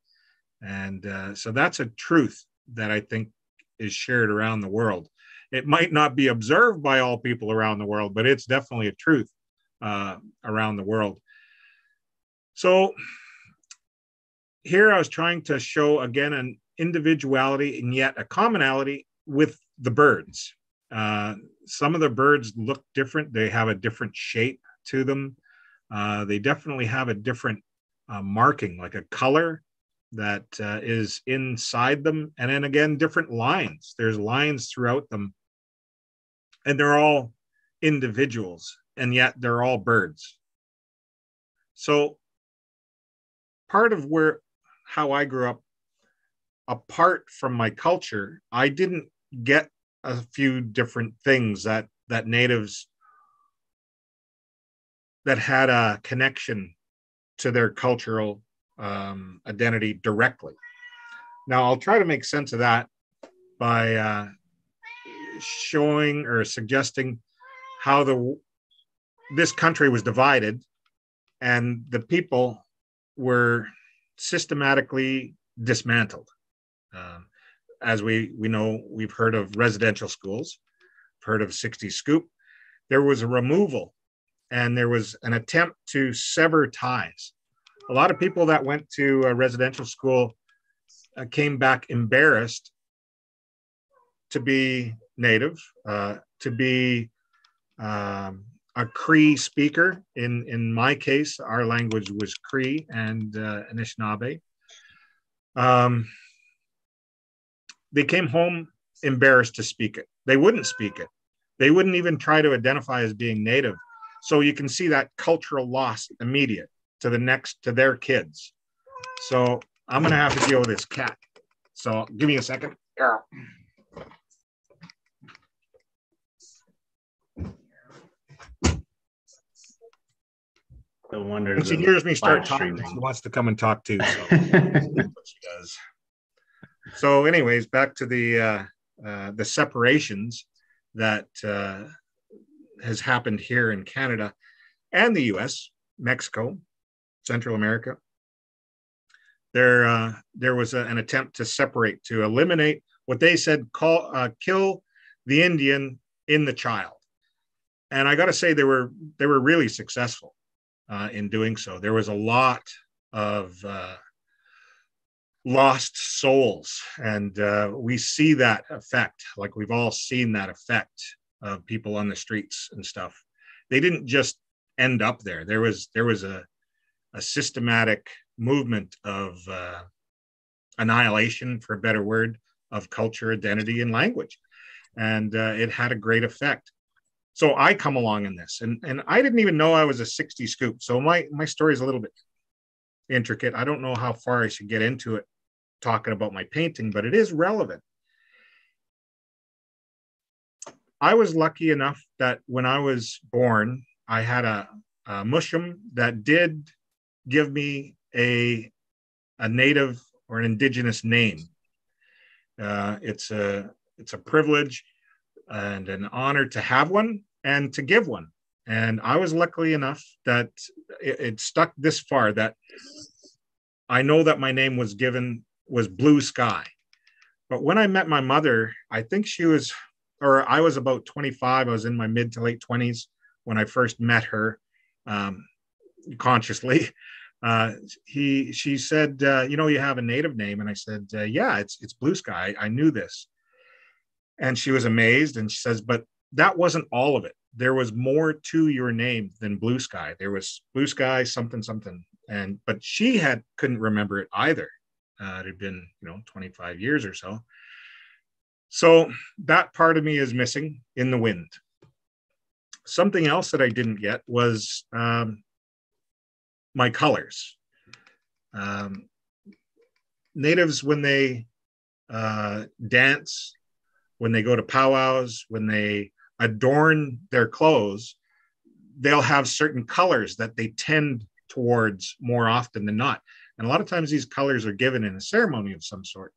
and uh, so that's a truth that I think is shared around the world. It might not be observed by all people around the world, but it's definitely a truth uh, around the world. So here I was trying to show again an individuality and yet a commonality with the birds. Uh, some of the birds look different. They have a different shape to them. Uh, they definitely have a different uh, marking, like a color that uh, is inside them. And then again, different lines. There's lines throughout them. And they're all individuals, and yet they're all birds. So part of where how I grew up, apart from my culture, I didn't get a few different things that that natives that had a connection to their cultural um, identity directly. Now, I'll try to make sense of that by uh, showing or suggesting how the this country was divided and the people were systematically dismantled. Um, as we we know, we've heard of residential schools, heard of 60 Scoop. There was a removal and there was an attempt to sever ties. A lot of people that went to a residential school uh, came back embarrassed to be native, uh, to be um, a Cree speaker. In in my case, our language was Cree and uh, Anishinaabe. Um, they came home embarrassed to speak it. They wouldn't speak it. They wouldn't even try to identify as being native. So you can see that cultural loss immediate to the next to their kids. So I'm gonna have to deal with this cat. So give me a second. Yeah. The wonder. When she hears me start talking, she wants to come and talk too. So she does. So, anyways, back to the uh, uh, the separations that uh, has happened here in Canada and the U.S., Mexico, Central America. There, uh, there was a, an attempt to separate, to eliminate what they said, call, uh, kill the Indian in the child. And I got to say, they were they were really successful uh, in doing so. There was a lot of uh, lost souls, and uh, we see that effect. Like we've all seen that effect of people on the streets and stuff. They didn't just end up there. There was there was a a systematic movement of uh, annihilation, for a better word, of culture, identity, and language, and uh, it had a great effect. So I come along in this, and and I didn't even know I was a 60 scoop. So my my story is a little bit intricate. I don't know how far I should get into it talking about my painting, but it is relevant. I was lucky enough that when I was born, I had a, a mushum that did give me a, a native or an indigenous name. Uh, it's a it's a privilege and an honor to have one and to give one. And I was lucky enough that it, it stuck this far that I know that my name was given was Blue Sky. But when I met my mother, I think she was, or I was about 25. I was in my mid to late 20s when I first met her um, consciously. Uh, he, she said, uh, "You know, you have a native name," and I said, uh, "Yeah, it's it's Blue Sky. I, I knew this." And she was amazed, and she says, "But that wasn't all of it. There was more to your name than Blue Sky. There was Blue Sky, something, something." And but she had couldn't remember it either. Uh, it had been, you know, 25 years or so. So that part of me is missing in the wind. Something else that I didn't get was um, my colors. Um, natives, when they uh, dance, when they go to powwows, when they adorn their clothes, they'll have certain colors that they tend towards more often than not. And a lot of times these colors are given in a ceremony of some sort.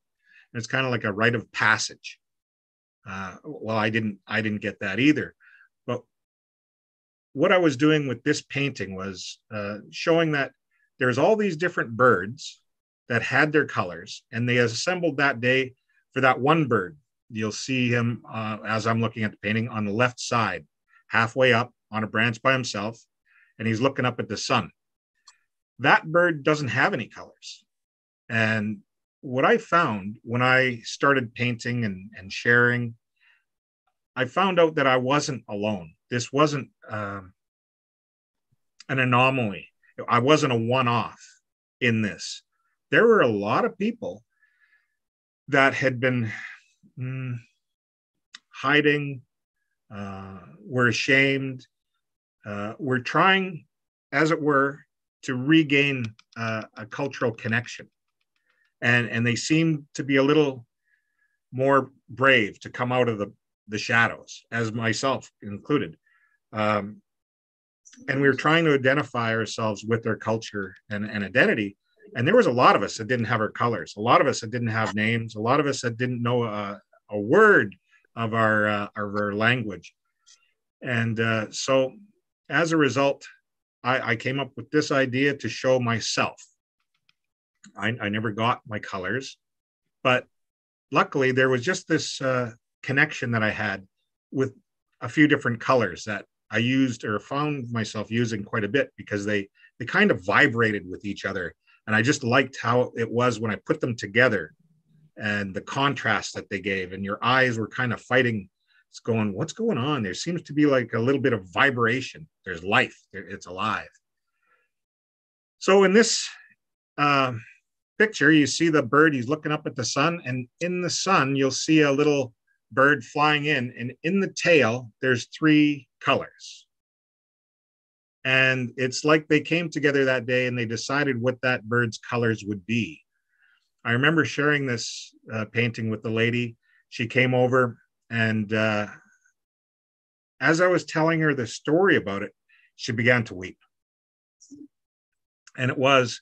And it's kind of like a rite of passage. Uh, well, I didn't, I didn't get that either. But what I was doing with this painting was uh, showing that there's all these different birds that had their colors, and they assembled that day for that one bird. You'll see him uh, as I'm looking at the painting on the left side, halfway up on a branch by himself, and he's looking up at the sun that bird doesn't have any colors. And what I found when I started painting and, and sharing, I found out that I wasn't alone. This wasn't um, an anomaly. I wasn't a one off. in this. There were a lot of people that had been mm, hiding, uh, were ashamed, uh, were trying, as it were, to regain uh, a cultural connection. And, and they seem to be a little more brave to come out of the, the shadows, as myself included. Um, and we were trying to identify ourselves with their culture and, and identity. And there was a lot of us that didn't have our colors. A lot of us that didn't have names. A lot of us that didn't know a, a word of our uh, of our language. And uh, so, as a result, I, I, came up with this idea to show myself. I, I never got my colors, but luckily there was just this uh, connection that I had with a few different colors that I used or found myself using quite a bit because they they kind of vibrated with each other, and I just liked how it was when I put them together, and the contrast that they gave, and your eyes were kind of fighting. It's going, what's going on? There seems to be like a little bit of vibration. There's life. It's alive. So in this uh, picture, you see the bird. He's looking up at the sun, and in the sun, you'll see a little bird flying in, and in the tail, there's three colors. And it's like they came together that day and they decided what that bird's colors would be. I remember sharing this uh, painting with the lady. She came over, and uh, as I was telling her the story about it, she began to weep. And it was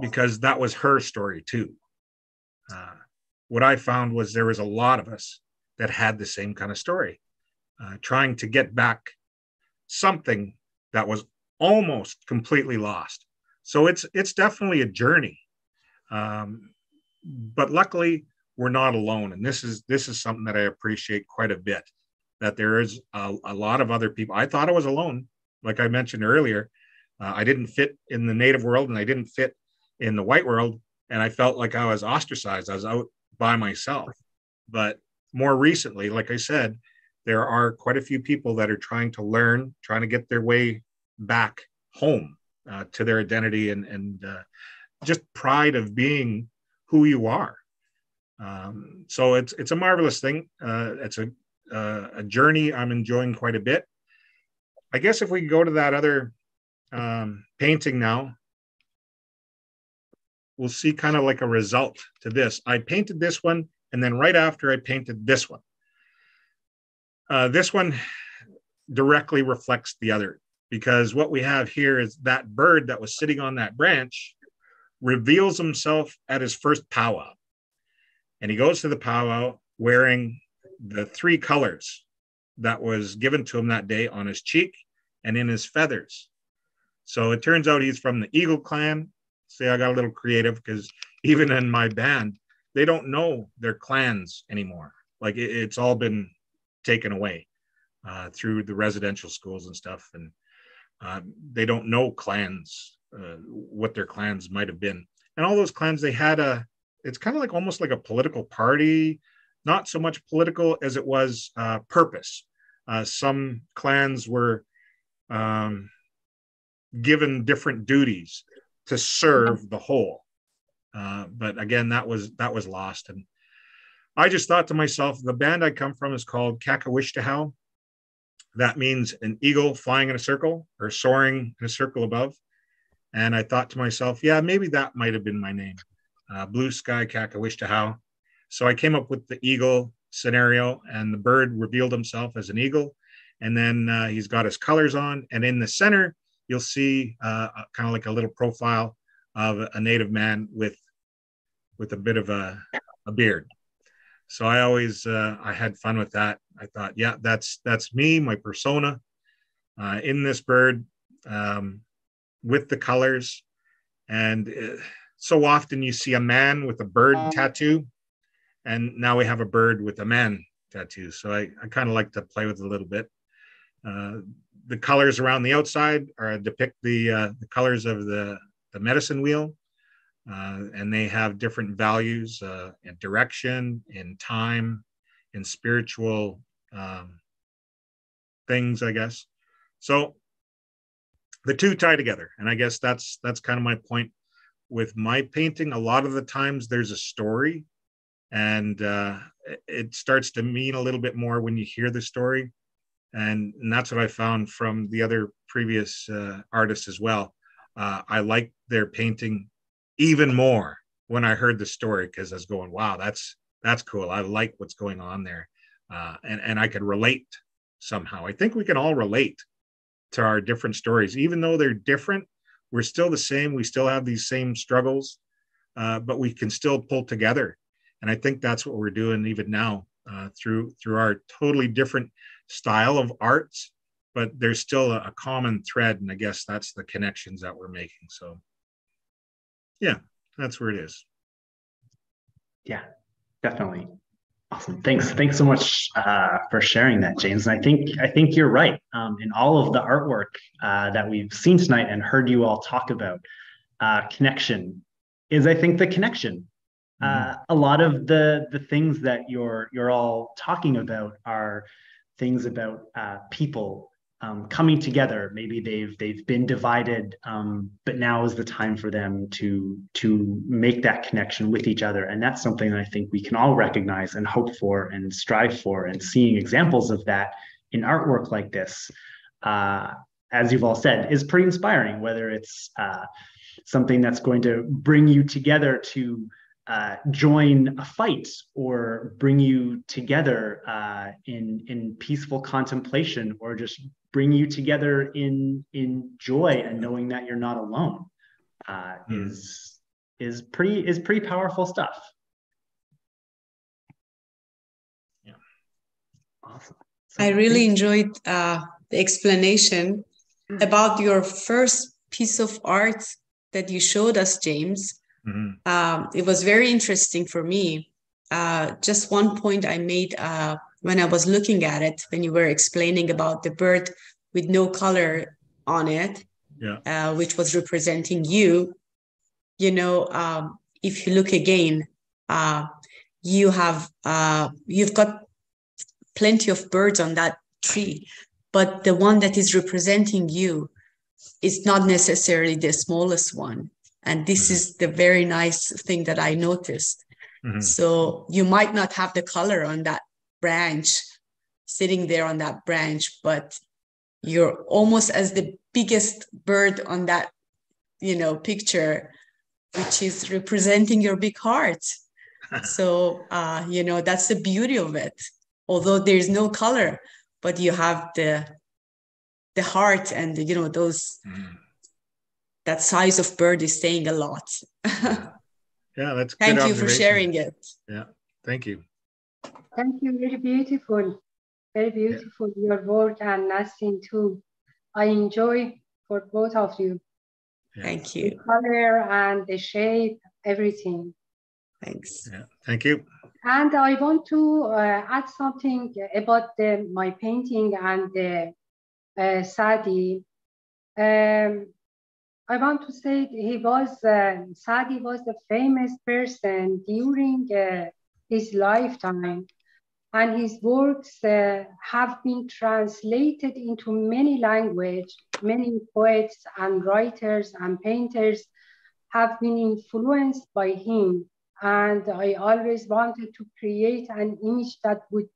because that was her story too. Uh, what I found was there was a lot of us that had the same kind of story, uh, trying to get back something that was almost completely lost. So it's it's definitely a journey, um, but luckily we're not alone, and this is this is something that I appreciate quite a bit. That there is a, a lot of other people. I thought I was alone, like I mentioned earlier. Uh, I didn't fit in the native world, and I didn't fit in the white world, and I felt like I was ostracized. I was out by myself. But more recently, like I said, there are quite a few people that are trying to learn, trying to get their way back home uh, to their identity and, and uh, just pride of being who you are. Um, so it's it's a marvelous thing. Uh, it's a uh, a journey I'm enjoying quite a bit. I guess if we go to that other um, painting now, we'll see kind of like a result to this. I painted this one and then right after, I painted this one. Uh, this one directly reflects the other because what we have here is that bird that was sitting on that branch reveals himself at his first powwow. And he goes to the powwow wearing the three colors that was given to him that day on his cheek and in his feathers. So it turns out he's from the Eagle clan. See, I got a little creative because even in my band, they don't know their clans anymore. Like it, it's all been taken away uh, through the residential schools and stuff, and uh, they don't know clans, uh, what their clans might have been. And all those clans, they had a. It's kind of like almost like a political party, not so much political as it was uh, purpose. Uh, some clans were um, given different duties to serve the whole. Uh, but again, that was that was lost. And I just thought to myself, the band I come from is called Kahkewistahaw. That means an eagle flying in a circle or soaring in a circle above. And I thought to myself, yeah, maybe that might have been my name, uh, Blue Sky Kahkewistahaw. So I came up with the eagle scenario, and the bird revealed himself as an eagle. And then uh, he's got his colors on. And in the center, you'll see uh, kind of like a little profile of a native man with with a bit of a, a beard. So I always uh, I had fun with that. I thought, yeah, that's that's me, my persona uh, in this bird um, with the colors. And uh, so often you see a man with a bird tattoo, and now we have a bird with a man tattoo. So I, I kind of like to play with it a little bit. Uh, the colors around the outside are depict the uh, the colors of the the medicine wheel uh, and they have different values uh, in direction, in time, in spiritual um, things, I guess. So the two tie together, and I guess that's that's kind of my point with my painting, a lot of the times there's a story, and uh, it starts to mean a little bit more when you hear the story. And, and that's what I found from the other previous uh, artists as well. Uh, I like their painting even more when I heard the story because I was going, "Wow, that's that's cool. I like what's going on there," uh, and and I could relate somehow. I think we can all relate to our different stories, even though they're different. We're still the same. We still have these same struggles, uh, but we can still pull together. And I think that's what we're doing even now uh, through through our totally different style of arts, but there's still a, a common thread, and I guess that's the connections that we're making. So, yeah, that's where it is. Yeah, definitely. Awesome. Thanks. Thanks so much uh, for sharing that, James. And I think I think you're right. Um, in all of the artwork uh, that we've seen tonight and heard you all talk about, uh, connection is, I think, the connection. Mm-hmm. Uh, a lot of the the things that you're you're all talking about are things about uh, people um, coming together. Maybe they've they've been divided, um, but now is the time for them to to make that connection with each other, and that's something that I think we can all recognize and hope for and strive for. And seeing examples of that in artwork like this, uh, as you've all said, is pretty inspiring. Whether it's uh, something that's going to bring you together to uh, join a fight or bring you together uh, in in peaceful contemplation or just bring you together in in joy and knowing that you're not alone uh, mm. is is pretty is pretty powerful stuff. Yeah, awesome. So I really enjoyed uh, the explanation mm. about your first piece of art that you showed us, James Mm-hmm. Um, it was very interesting for me. Uh, just one point I made uh, when I was looking at it, when you were explaining about the bird with no color on it, yeah. uh, which was representing you. You know, um, if you look again, uh, you have uh, you've got plenty of birds on that tree, but the one that is representing you is not necessarily the smallest one and this mm-hmm. is the very nice thing that I noticed. Mm-hmm. So you might not have the color on that branch sitting there on that branch, but you're almost as the biggest bird on that, you know, picture, which is representing your big heart. so uh, you know, that's the beauty of it. Although there's no color, but you have the the heart and you know those mm that size of bird is saying a lot. yeah, that's thank you for sharing it. Yeah, thank you. Thank you. Very beautiful, very beautiful yeah. your work and Nasim too. I enjoy for both of you. Yeah. Thank you. The color and the shape, everything. Thanks. Yeah, thank you. And I want to uh, add something about the, my painting and the uh, Sadi. Um, I want to say he was, uh, Sadi was a famous person during uh, his lifetime and his works uh, have been translated into many languages. Many poets and writers and painters have been influenced by him. And I always wanted to create an image that would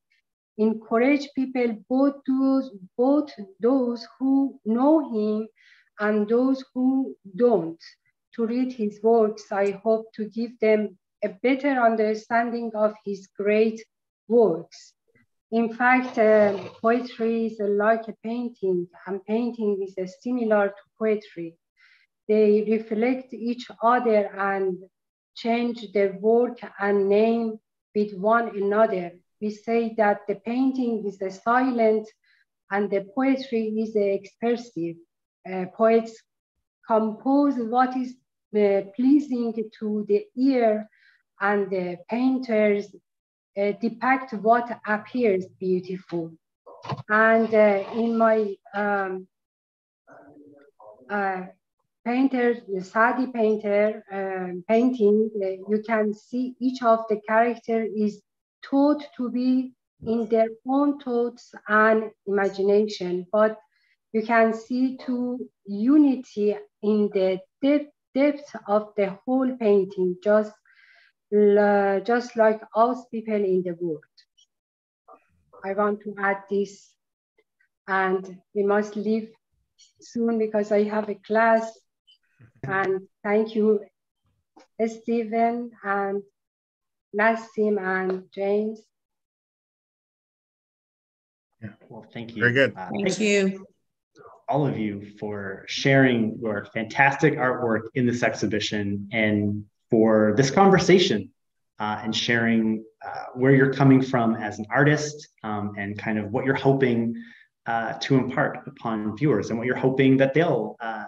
encourage people, both those, both those who know him and those who don't to read his works, I hope to give them a better understanding of his great works. In fact, uh, poetry is like a painting, and painting is similar to poetry. They reflect each other and change their work and name with one another. We say that the painting is silent and the poetry is expressive uh, poets compose what is uh, pleasing to the ear and the painters uh, depict what appears beautiful. And in my um, painter, the Sadi painter um, painting, you can see each of the character is taught to be in their own thoughts and imagination, but you can see to unity in the depth depth of the whole painting, just, uh, just like us people in the world. I want to add this and we must leave soon because I have a class. And thank you, Stephen and Nasim and James. Yeah, well, thank you. Very good. Uh, thank you. All of you for sharing your fantastic artwork in this exhibition and for this conversation uh, and sharing uh, where you're coming from as an artist um, and kind of what you're hoping uh, to impart upon viewers and what you're hoping that they'll uh,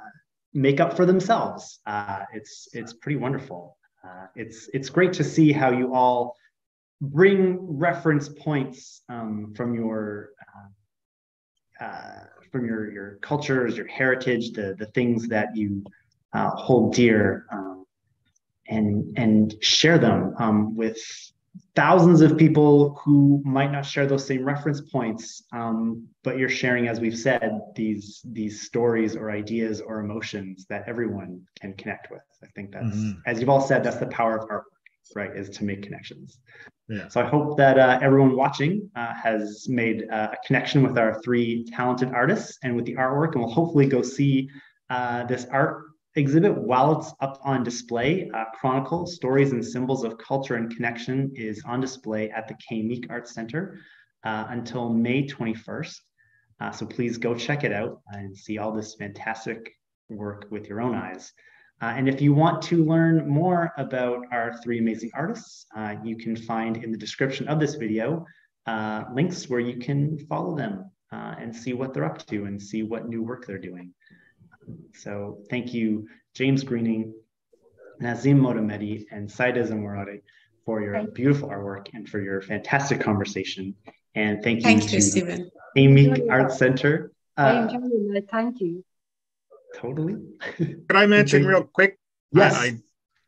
make up for themselves. Uh, it's it's pretty wonderful. Uh, it's it's great to see how you all bring reference points um, from your uh, uh, from your your cultures, your heritage, the the things that you hold dear, um, and and share them um, with thousands of people who might not share those same reference points um, but you're sharing as we've said these these stories or ideas or emotions that everyone can connect with i think that's mm-hmm. as you've all said that's the power of artwork right is to make connections so i hope that uh, everyone watching uh, has made uh, a connection with our three talented artists and with the artwork and will hopefully go see uh, this art exhibit, while it's up on display, uh, Chronicle, Stories and Symbols of Culture and Connection is on display at the Kay Arts Center uh, until May 21st. Uh, so please go check it out and see all this fantastic work with your own eyes. Uh, and if you want to learn more about our three amazing artists, uh, you can find in the description of this video uh, links where you can follow them and see what they're up to and see what new work they're doing. So thank you, James Groening, Nasim Motamedi, and Saeideh Zomorrodi for your beautiful artwork and for your fantastic conversation. And thank you thank you, Stephen. Amik Art Center. Uh, I enjoyed it. Thank you. Totally. Could I mention real quick? Yes. I, I,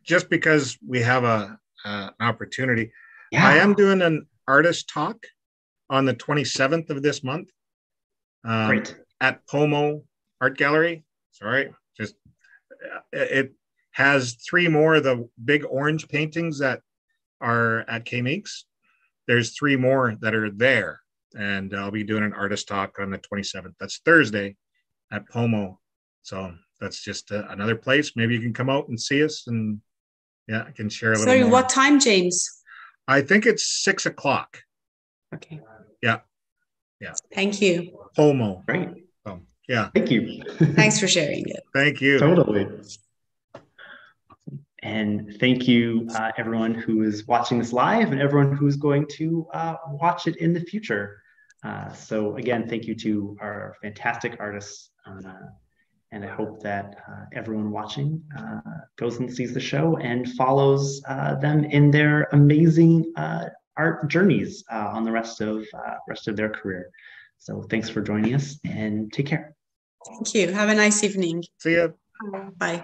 just because we have a uh, an opportunity, yeah. I am doing an artist talk on the 27th of this month. Um, Great. At Pomo Art Gallery. Sorry, just uh, it has three more of the big orange paintings that are at Kay Meeks. There's three more that are there, and I'll be doing an artist talk on the 27th. That's Thursday at Pomo. So that's just uh, another place. Maybe you can come out and see us, and yeah, I can share a little. Sorry, more. what time, James? I think it's six o'clock. Okay. Yeah. Yeah. Thank you. Pomo. Great. Yeah. Thank you. Thanks for sharing it. Thank you. Totally. And thank you, uh, everyone who is watching this live and everyone who's going to uh, watch it in the future. Uh, so again, thank you to our fantastic artists. Uh, and I hope that uh, everyone watching uh, goes and sees the show and follows them in their amazing art journeys on the rest of rest of their career. So thanks for joining us and take care. Thank you. Have a nice evening. See you. Bye.